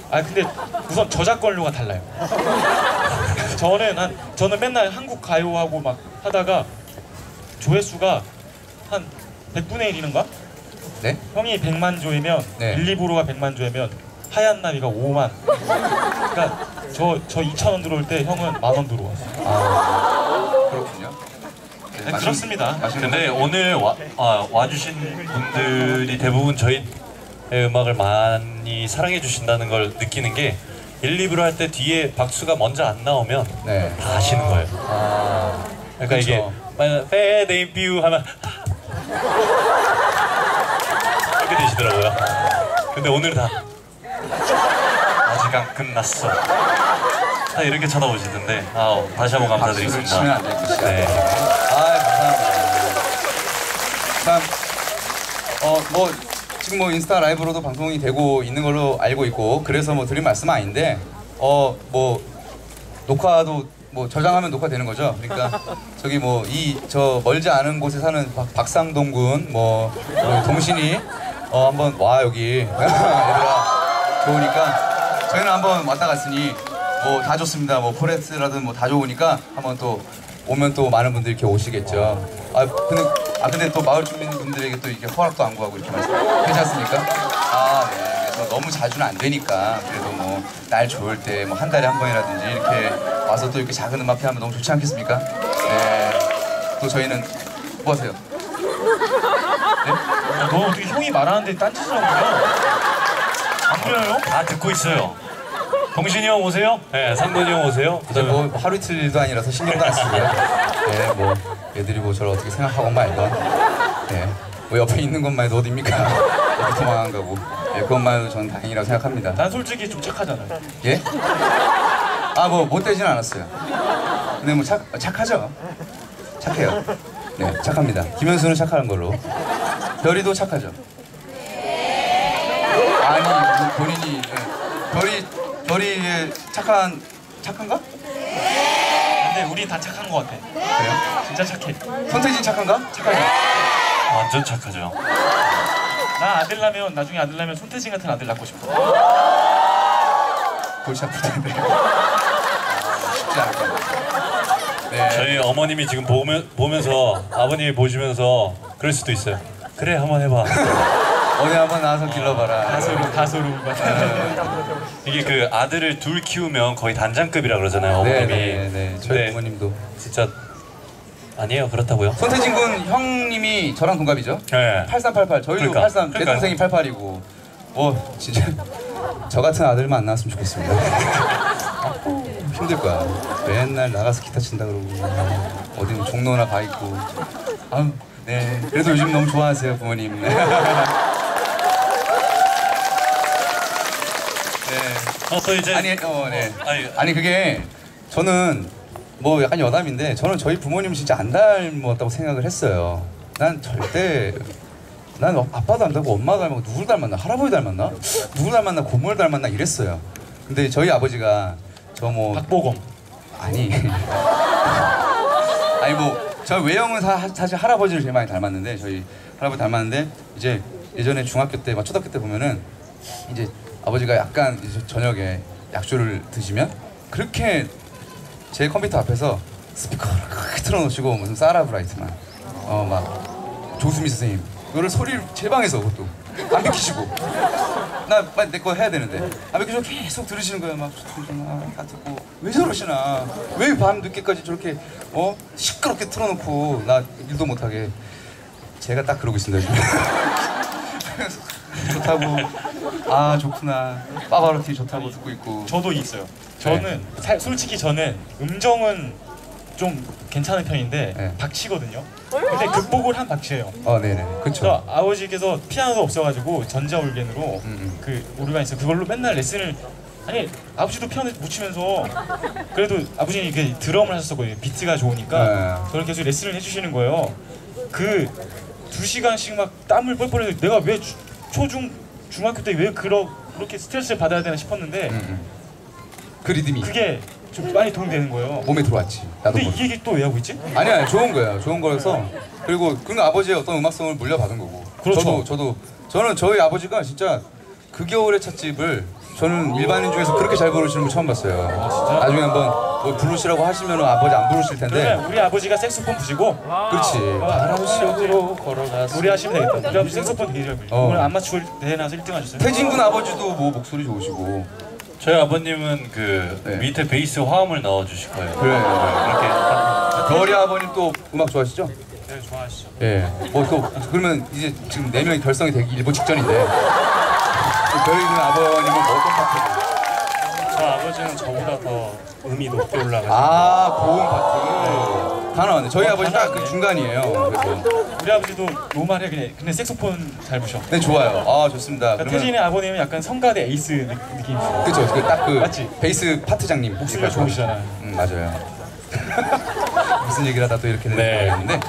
아 근데 우선 저작권료가 달라요. 저는 한 저는 맨날 한국 가요하고 막 하다가 조회수가 한 100분의 1이는가? 네? 형이 100만 조회면 네. Il Libro가 100만 조회면 하얀 나비가 5만. 그러니까 저저 2천 원 들어올 때 형은 만 원 들어왔어요. 아 그렇군요 네, 그렇습니다. 근데 오늘 와, 아, 와주신 분들이 대부분 저희 음악을 많이 사랑해 주신다는 걸 느끼는 게 1, 2부를 할때 뒤에 박수가 먼저 안 나오면 네. 다 아시는 거예요. 아 그러니까 이게 그쵸. 페데이뷰 하면 이렇게 되시더라고요. 근데 오늘 다 아직 안 끝났어. 다 이렇게 쳐다보시던데 아, 다시 한번 감사드리겠습니다. 네. 참 어 뭐 지금 뭐 인스타 라이브로도 방송이 되고 있는 걸로 알고 있고 그래서 뭐 드릴 말씀은 아닌데 어 뭐 녹화도 뭐 저장하면 녹화되는 거죠. 그러니까 저기 뭐 이 저 멀지 않은 곳에 사는 박, 박상동 군, 뭐, 뭐 동신이 어 한번 와 여기 얘들아 좋으니까 저희는 한번 왔다 갔으니 뭐 다 좋습니다. 뭐 포레스라든 뭐 다 좋으니까 한번 또 오면 또 많은 분들이 이렇게 오시겠죠. 아 근데 아 근데 또 마을 주민 분들에게 또 이렇게 허락도 안 구하고 이렇게 말씀 괜찮습니까? 아 네. 그래서 너무 자주는 안 되니까 그래도 뭐 날 좋을 때 뭐 한 달에 한 번이라든지 이렇게 와서 또 이렇게 작은 음악회 하면 너무 좋지 않겠습니까? 네. 또 저희는 뭐 하세요? 야, 너 어떻게 형이 말하는데 딴짓을 하는 거야? 안 그래요? 다 듣고 있어요. 동신이 형 오세요? 네, 상돈이 형 오세요. 이제 뭐 하루 이틀 일도 아니라서 신경도 안 쓰고요. 네, 뭐 애들이 뭐 저를 어떻게 생각하건 말건. 네, 뭐 옆에 있는 것만 해도 어딥니까? 어디 도망 안 가고. 네, 그것만 해도 전 다행이라고 생각합니다. 난 솔직히 좀 착하잖아요. 예? 아, 뭐 못되진 않았어요. 근데 뭐 착, 착하죠? 착해요. 네, 착합니다. 김현수는 착한 걸로. 별이도 착하죠? 아니, 뭐 본인이 예. 별이 별이 예, 착한 착한가? 근데 우리 다 착한 것 같아. 그래요? 진짜 착해. 손태진 착한가? 착하지. 완전 착하죠. 나 아들 나면 나중에 아들 나면 손태진 같은 아들 낳고 싶어. 골치 아플 텐데. 아, 쉽지 않을 것 같아요. 네. 저희 어머님이 지금 보면, 보면서 아버님이 보시면서 그럴 수도 있어요. 그래 한번 해봐. 어디 한번 나와서 길러봐라. 다소로 다소로 이게 그 아들을 둘 키우면 거의 단장급이라 그러잖아요 네, 어머님이. 네, 네. 저희 부모님도. 진짜 아니에요 그렇다고요? 손태진 군 형님이 저랑 동갑이죠? 네. 8388. 저희도 그러니까, 83. 내 그러니까요. 동생이 88이고. 뭐 진짜 저 같은 아들만 안 나왔으면 좋겠습니다. 힘들 거야. 맨날 나가서 기타 친다 그러고 어디 종로나 가 있고. 아우, 네. 그래도 요즘 너무 좋아하세요 부모님. 네. 어, 또 이제 아니, 어, 네. 아니, 아니 그게 저는 뭐 약간 여담인데 저는 저희 부모님 진짜 안 닮았다고 생각을 했어요. 난 절대 난 아빠도 안 닮고 엄마 닮고 누굴 닮았나 할아버지 닮았나 누굴 닮았나 고모를 닮았나 이랬어요. 근데 저희 아버지가 저 뭐 박보검. 아니 아니 뭐저 외형은 사, 사실 할아버지를 제일 많이 닮았는데 저희 할아버지 닮았는데 이제 예전에 중학교 때 막 초등학교 때 보면은 이제 아버지가 약간 저녁에 약주를 드시면 그렇게 제 컴퓨터 앞에서 스피커를 크게 틀어놓으시고 무슨 사라 브라이트만 어막 조수미 선생님 그거를 소리를 제 방에서 그것도 안 비키시고. 나 빨리 내 거 해야 되는데. 안 비키시고 계속 들으시는 거예요. 막 아, 다 듣고. 왜 저러시나? 왜 밤 늦게까지 저렇게 어? 시끄럽게 틀어놓고 나 일도 못하게. 제가 딱 그러고 있습니다 요즘 좋다고. 아 좋구나. 빠바로티 좋다고 듣고 있고. 저도 있어요. 저는 사- 솔직히 저는 음정은 좀 괜찮은 편인데 네. 박치거든요. 근데 극복을 한 박치예요. 어 네네. 그쵸. 저 아버지께서 피아노가 없어가지고 전자 올겐으로 음, 그 오르간 있어 그걸로 맨날 레슨을 아니 아버지도 피아노 못 치면서 그래도 아버지는 그 드럼을 하셨었거든요 비트가 좋으니까 네. 저를 계속 레슨을 해주시는 거예요. 그 두 시간씩 막 땀을 뻘뻘 흘려 내가 왜 주- 초중 중학교 때 왜 그러 그렇게 스트레스를 받아야 되나 싶었는데 음, 음. 그 리듬이 그게 좀 많이 도움되는 거예요 몸에 들어왔지 나도 근데 모르 이 얘기 또왜 하고 있지? 아니 아니 좋은 거예요 좋은 거라서 그리고 그건 아버지의 어떤 음악성을 물려받은 거고 그렇죠. 저도 저도 저는 저희 아버지가 진짜 그 겨울의 찻집을 저는 일반인 중에서 그렇게 잘 부르시는 걸 처음 봤어요 진짜? 나중에 한번 뭐 부르시라고 하시면 아버지 안 부르실 텐데 그러면 우리 아버지가 색소폰 부시고 그렇지 바람 속으로 걸어가서 우리 하시면 되겠다 우리 아버지 색소폰 되게 잘 부시 어. 오늘 안맞추고 대회 나서 1등 하셨어요? 태진 군 아버지도 뭐 목소리 좋으시고 저희 아버님은 그 네. 밑에 베이스 화음을 넣어주실 거예요. 그래 이렇게 딱 별이 아버님 또 음악 좋아하시죠? 네 좋아하시죠 예. 뭐또 그러면 이제 지금 네 명이 결성이 되기 일보 직전인데 군 아버님은 뭐 어떤 파트? 저 아버지는 저보다 더 음이 높게 올라가요. 아 고음 파트 다 나왔네 저희 어, 아버지 다딱 그. 중간이에요 그래서 우리 아버지도 normal해 그냥 근데 색소폰 잘 부셔. 네 좋아요 아 좋습니다 그러니까 태진의 아버님은 약간 성가대 에이스 느- 느낌이시죠. 그쵸 그딱그 맞지? 베이스 파트장님 목소리가 좋으시잖아요. 음 맞아요 무슨 얘기를 하다 또 이렇게 네. 되는 거였는데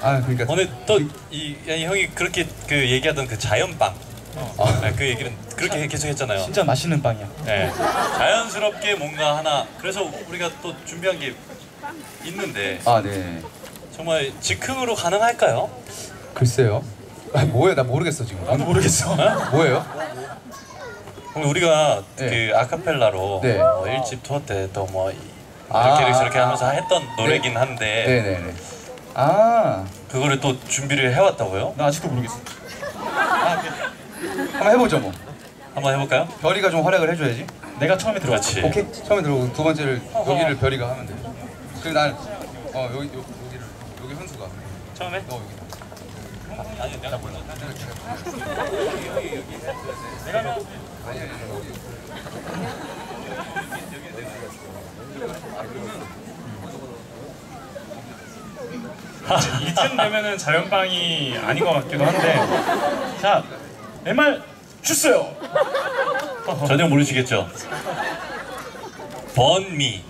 아 그러니까 오늘 또이 형이 그렇게 그 얘기하던 그 자연빵 네, 그 얘기는 그렇게 계속 했잖아요. 진짜 맛있는 빵이야. 네. 자연스럽게 뭔가 하나 그래서 우리가 또 준비한 게 있는데 아 네 정말 즉흥으로 가능할까요? 글쎄요 아 뭐예요 나 모르겠어 지금 나도 모르겠어. 뭐예요 그럼 우리가 네. 그 아카펠라로 네. 뭐 1집 투어 때 또 뭐 이렇게 아, 저렇게 아, 하면서 했던 노래긴 한데 네네네 아 그거를 또 준비를 해왔다고요? 나 아직도 모르겠어. 아, 그- 한번 해보죠 뭐 한번 해볼까요? 별이가 좀 활약을 해줘야지 내가 처음에. 그렇지. 오케이 처음에 들어오고 두 번째를 여기를 별이가 하면 돼 그리고 난어 여기 요, 여기를 여기 현수가 처음에? 너 여기 아니 내가 몰라. 내가 하면 아니 아니 여기 이쯤 되면은 자연빵이 아닌 것 같기도 한데. 자, 내말 주세요. 전혀 모르시겠죠? 번미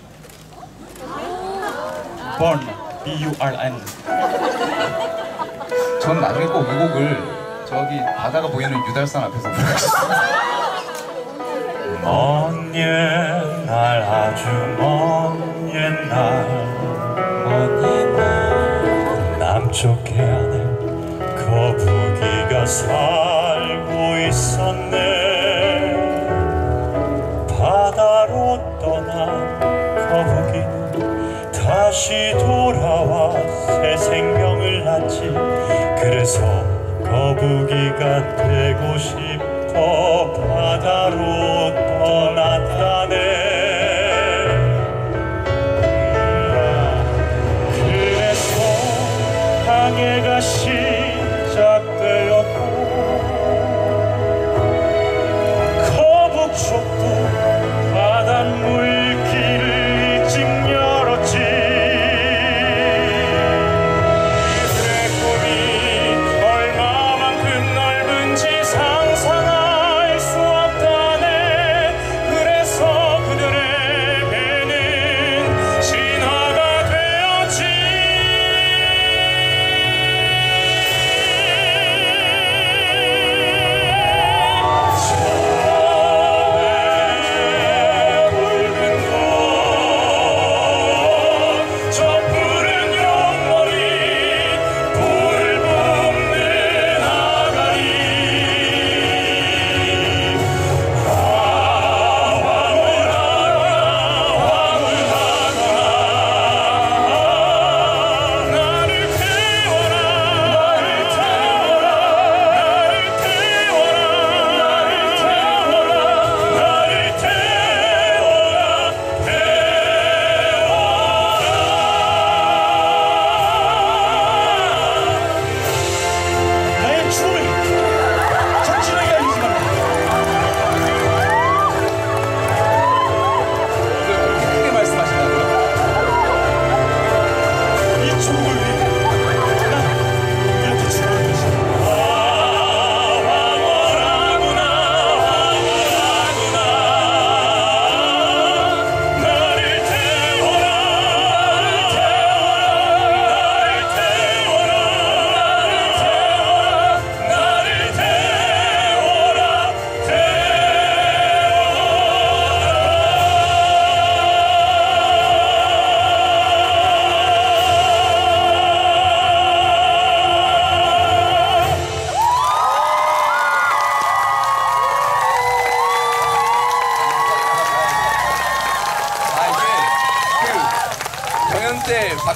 Born, B-U-R-N. 전 나중에 꼭 이 곡을 저기 바다가 보이는 유달산 앞에서 싶어요 먼 옛날 아주 먼 옛날 저쪽 해안에 거북이가 살고 있었네. 바다로 떠난 거북이는 다시 돌아와 새 생명을 낳지. 그래서 거북이가 되고 싶어 바다로 떠났다네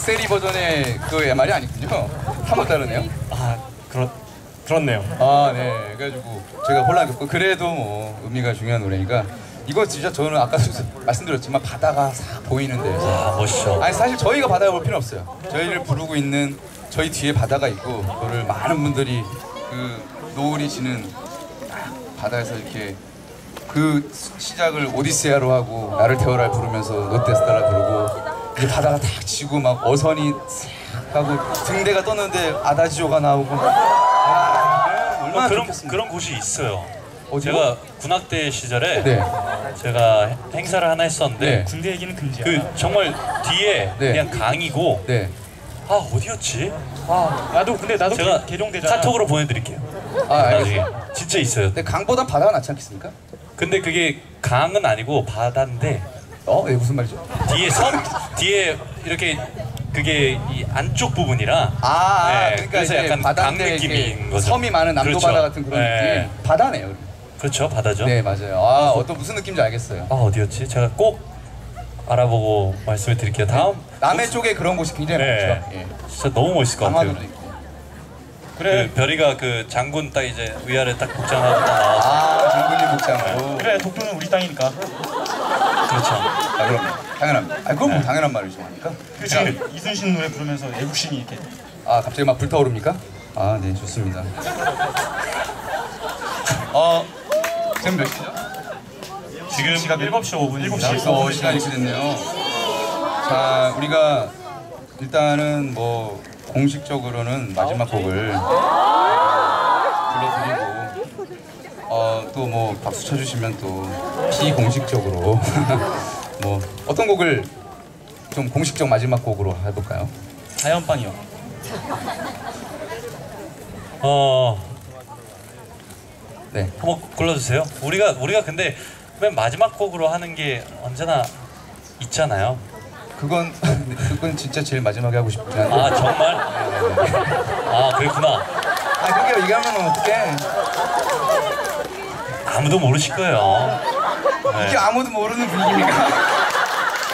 세리 버전의 그 말이 아니군요. 한 번 다르네요. 아 그렇 그렇네요 아 네. 그래가지고 제가 혼란 겪고 그래도 뭐 의미가 중요한 노래니까 이거 진짜 저는 아까 말씀드렸지만 바다가 싹 보이는 데에서 아 멋있어. 아니 사실 저희가 바다에 볼 필요 없어요. 저희를 부르고 있는 저희 뒤에 바다가 있고 그거를 많은 분들이 그 노을이 지는 바다에서 이렇게 그 시작을 오디세아로 하고 나를 태워라 부르면서 롯데스타라 부르고 이제 바다가 탁 지고 막 어선이 싹 하고 등대가 떴는데 아다지오가 나오고 아, 얼마나 뭐 그런 좋겠습니까? 그런 곳이 있어요. 어디요? 제가 군악대 시절에 네. 제가 행사를 하나 했었는데 네. 군대 얘기는 금지야. 그 정말 뒤에 네. 그냥 강이고 네. 아 어디였지? 아, 나도 근데 나도 제가 개- 개종대잖아. 카톡으로 보내드릴게요. 아 나중에 알겠습니다. 진짜 있어요. 근데 강보단 바다가 낫지 않겠습니까? 근데 그게 강은 아니고 바다인데 어? 네, 무슨 말이죠? 뒤에 섬 뒤에 이렇게 그게 이 안쪽 부분이라 아, 아, 네, 그러니까 그래서 이제 약간 강 느낌인 거죠. 섬이 많은 남도 그렇죠. 바다 같은 그런 네. 느낌. 바다네요. 그렇죠 바다죠. 네 맞아요. 아 어떤 무슨 느낌인지 알겠어요. 아 어디였지? 제가 꼭 알아보고 말씀을 드릴게요. 다음 남해 쪽에 그런 곳이 굉장히 네. 많죠. 예. 진짜 너무 멋있을 것 같아요. 강화도도 있고. 그래 그 별이가 그 장군 딱 이제 위아래 딱 복장하고 딱 나와서 아 장군님 복장으로. 그래 독도는 우리 땅이니까. 그렇죠. 아 그럼 당연합니다. 아 그건 뭐 당연한 말이죠, 하니까. 그치 이순신 노래 부르면서 애국심이 이렇게. 아 갑자기 막 불타오릅니까? 아 네 좋습니다. 어 지금 몇 시죠? 지금 시각 7시 5분입니다. 벌써 시간이 이렇게 됐네요. 자, 우리가 일단은 뭐 공식적으로는 마지막 곡을 어, 또 뭐 박수 쳐주시면 또 비공식적으로 뭐 어떤 곡을 좀 공식적 마지막 곡으로 해볼까요? 자연빵이요. 어 네. 한번 골라주세요. 우리가 우리가 근데 맨 마지막 곡으로 하는 게 언제나 있잖아요. 그건 그건 진짜 제일 마지막에 하고 싶지 않아요. 아 정말? 아 그랬구나. 아 그렇게 얘기하면 어떡해? 아무도 모르실 거예요. 네. 이게 아무도 모르는 분위기입니까?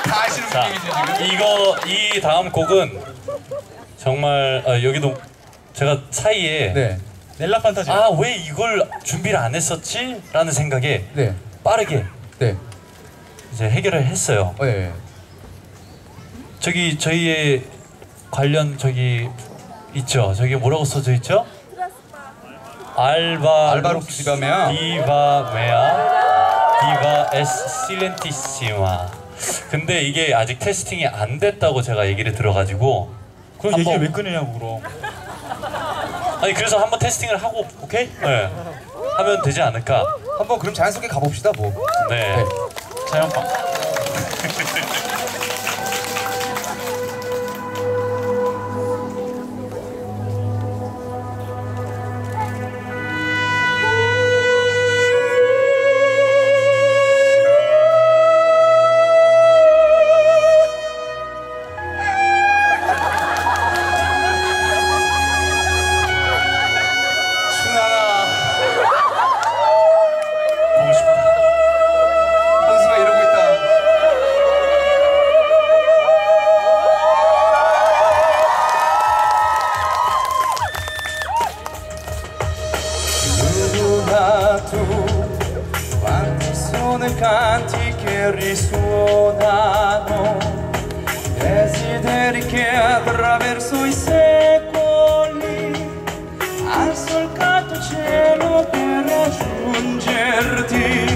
다 아시는 자, 분위기죠 지금. 이거 이 다음 곡은 정말 아, 여기도 제가 사이에 네, 넬라 판타지. 아 왜 이걸 준비를 안 했었지? 라는 생각에 네, 빠르게 네. 이제 해결을 했어요. 어, 예. 저기 저희의 관련 저기 있죠. 저기 뭐라고 써져 있죠? 알바 알바룩스 디바메아. 디바 메아 디바 에스 실렌티시마. 근데 이게 아직 테스팅이 안 됐다고 제가 얘기를 들어가지고 그럼 얘기 왜 끊으냐고 그럼. 아니 그래서 한번 테스팅을 하고 오케이? 네. 하면 되지 않을까? 한번 그럼 자연스럽게 가봅시다 뭐. 네. 네. 자연방. nublado quanti sono i canti che risuonano desideri che attraverso i secoli al solcato cielo per raggiungerti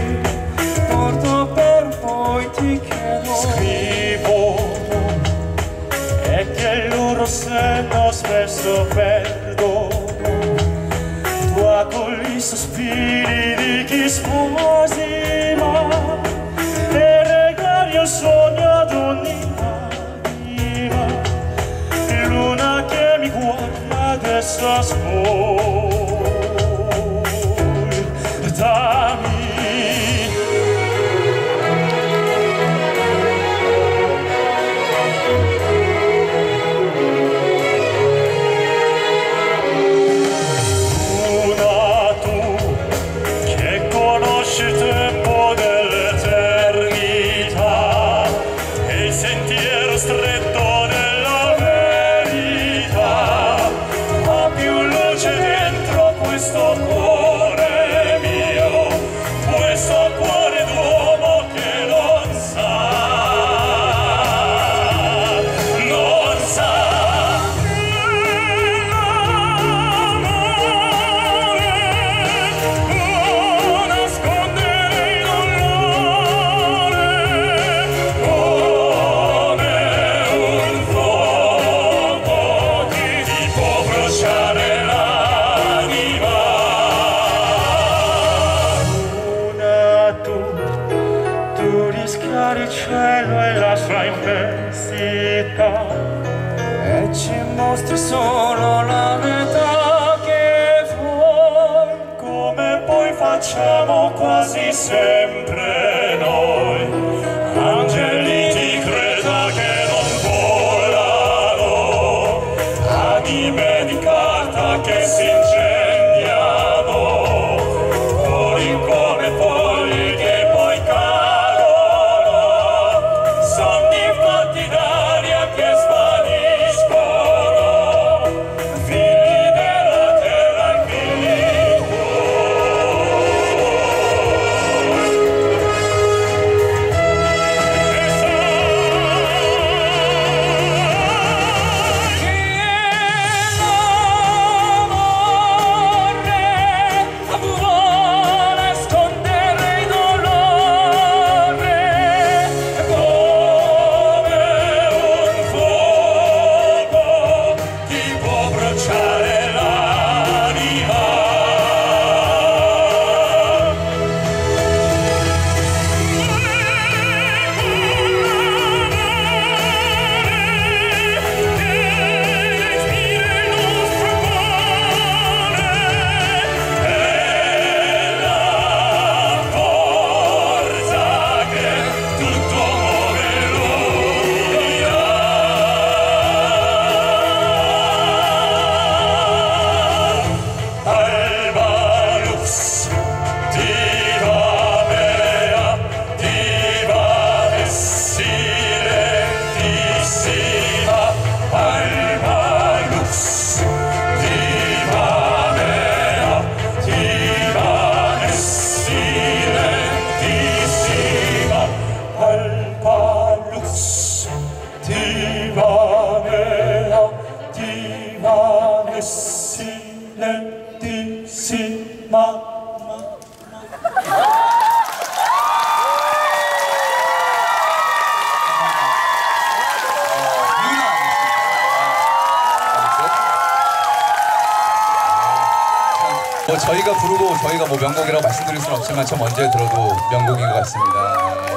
없지만 참 언제 들어도 명곡인 것 같습니다. 네.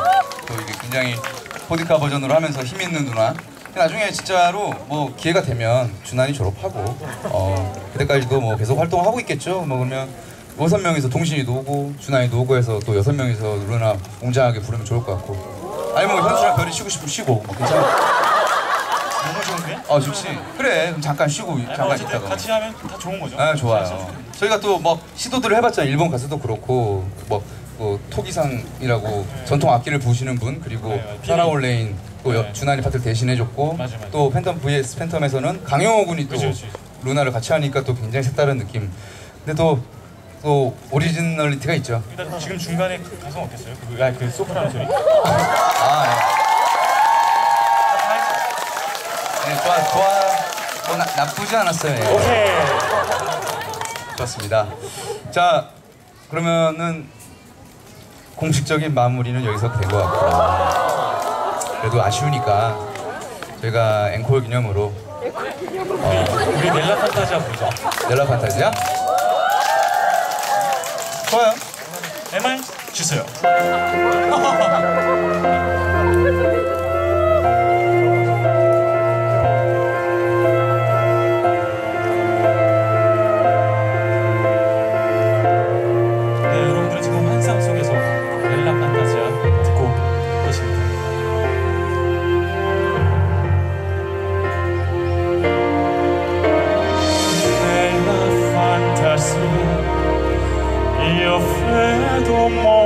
또 이게 굉장히 포디카 버전으로 하면서 힘 있는 누나. 나중에 진짜로 뭐 기회가 되면 준환이 졸업하고 어 그때까지도 뭐 계속 활동하고 있겠죠. 뭐 그러면 여섯 명이서 동신이도 오고 준환이도 오고 해서 또 여섯 명이서 누나 웅장하게 부르면 좋을 것 같고. 아니 뭐 현수랑 별이 쉬고 싶으면 쉬고 뭐 괜찮아. 너무 좋은데? 어 좋지. 그래 그럼 잠깐 쉬고 아니, 뭐 잠깐 있다가. 같이 하면 다 좋은 거죠. 아 좋아요. 저희가 또 뭐 시도들을 해봤잖아요. 일본 가서도 그렇고 뭐, 뭐 토기상이라고 전통 악기를 부시는 분 그리고 네, 네. 사라 오레인 또 여- 네. 준환이 파트를 대신해줬고 맞아, 맞아. 또 팬텀 vs 팬텀에서는 강영호 군이 또 그치, 그치. 루나를 같이 하니까 또 굉장히 색다른 느낌. 근데 또또 originality가 있죠. 일단 지금 중간에 그 가성 어땠어요? 그, 아, 그 소프라노 소리. 아 네. 네 좋아 좋아 뭐 나, 나쁘지 않았어요. 예. 오케이. 좋습니다. 자, 그러면은 공식적인 마무리는 여기서 된것 같고요. 그래도 아쉬우니까 저희가 앵콜 기념으로 우리 넬라 판타지아 보자. 넬라 판타지야? 좋아요. MR 주세요. no more.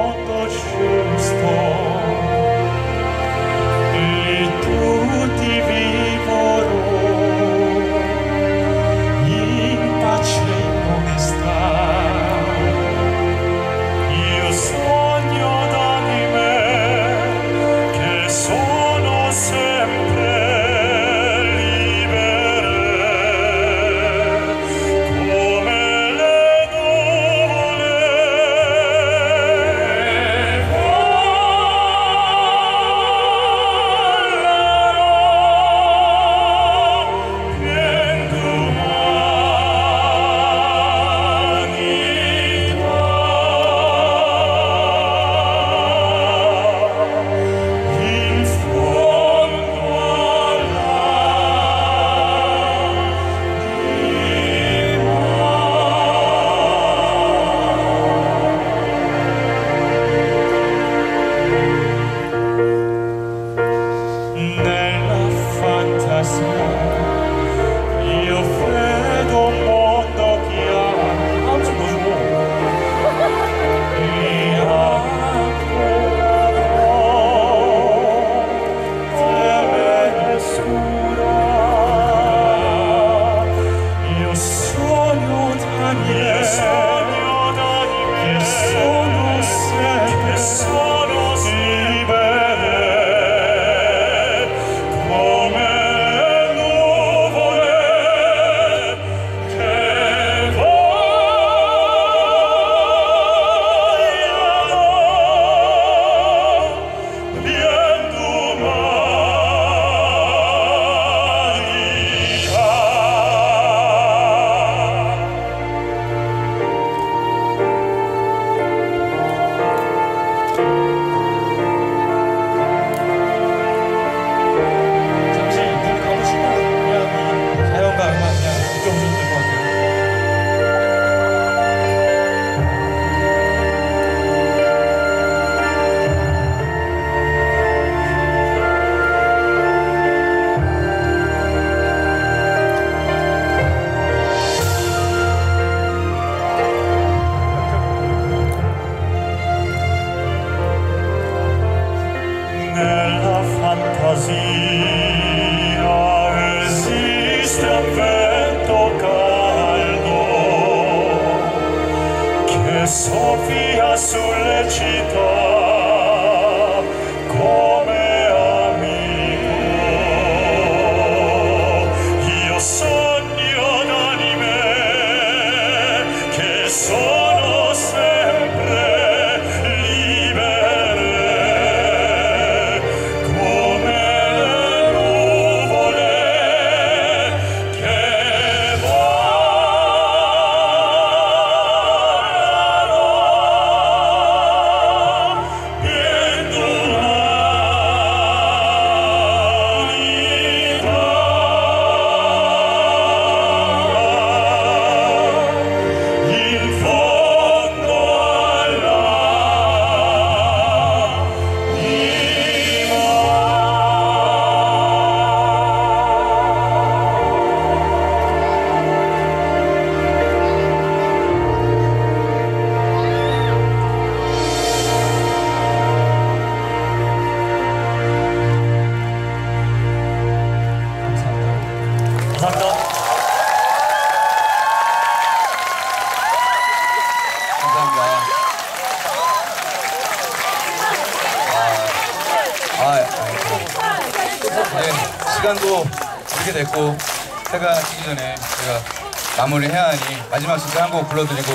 불러드리고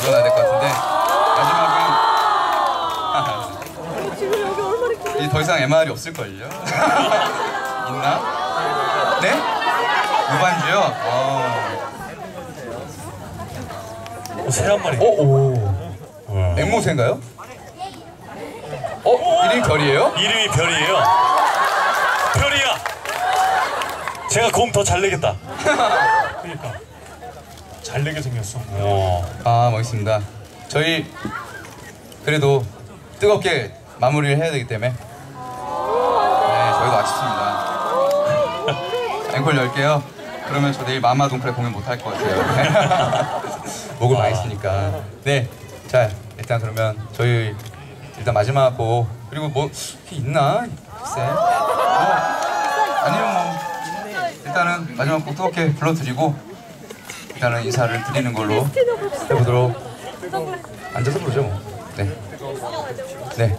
물러나야 될 것 같은데 마지막은 이제 더 이상 MR이 없을걸요? 있나? 네? 무반주요? 어. 어, 새한 마리. 오, 오. 앵무새인가요? 어? 이름이 별이에요? 이름이 별이에요. 별이야. 제가 곰더잘 내겠다. 그러니까 잘 내게 생겼어 멋있습니다. 저희 그래도 뜨겁게 마무리를 해야 되기 때문에 네, 저희도 아쉽습니다. 앵콜 열게요. 그러면 저 내일 마마동프레 공연 못 할 것 같아요. 목을 많이 쓰니까. 네, 자 일단 그러면 저희 일단 마지막 곡 그리고 뭐 있나? 글쎄. 뭐 아니면 뭐 일단은 마지막 곡 뜨겁게 불러드리고 일단은 인사를 드리는 걸로 해보도록 앉아서 부르죠 뭐. 네. 네.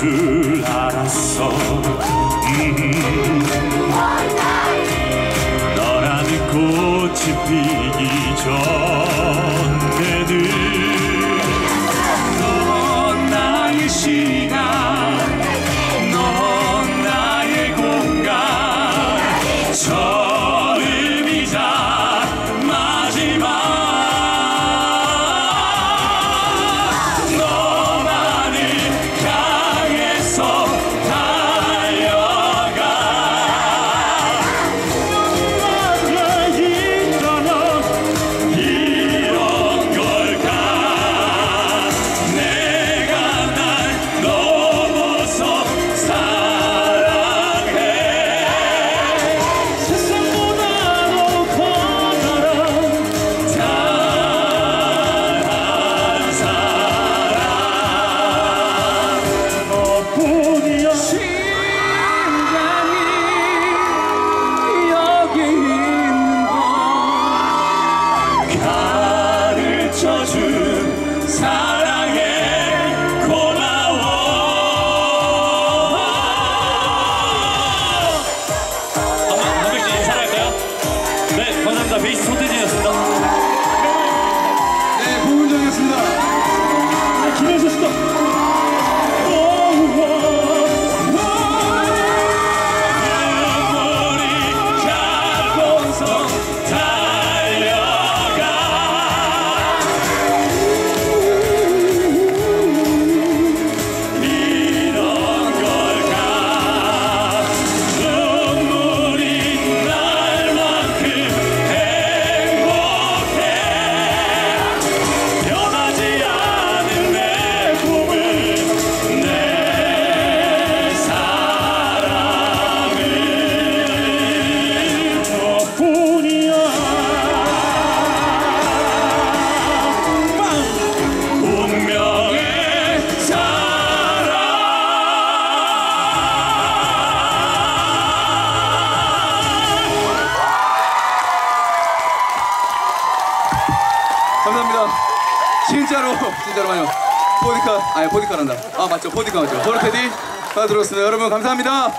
줄 알았어. 여러분 감사합니다.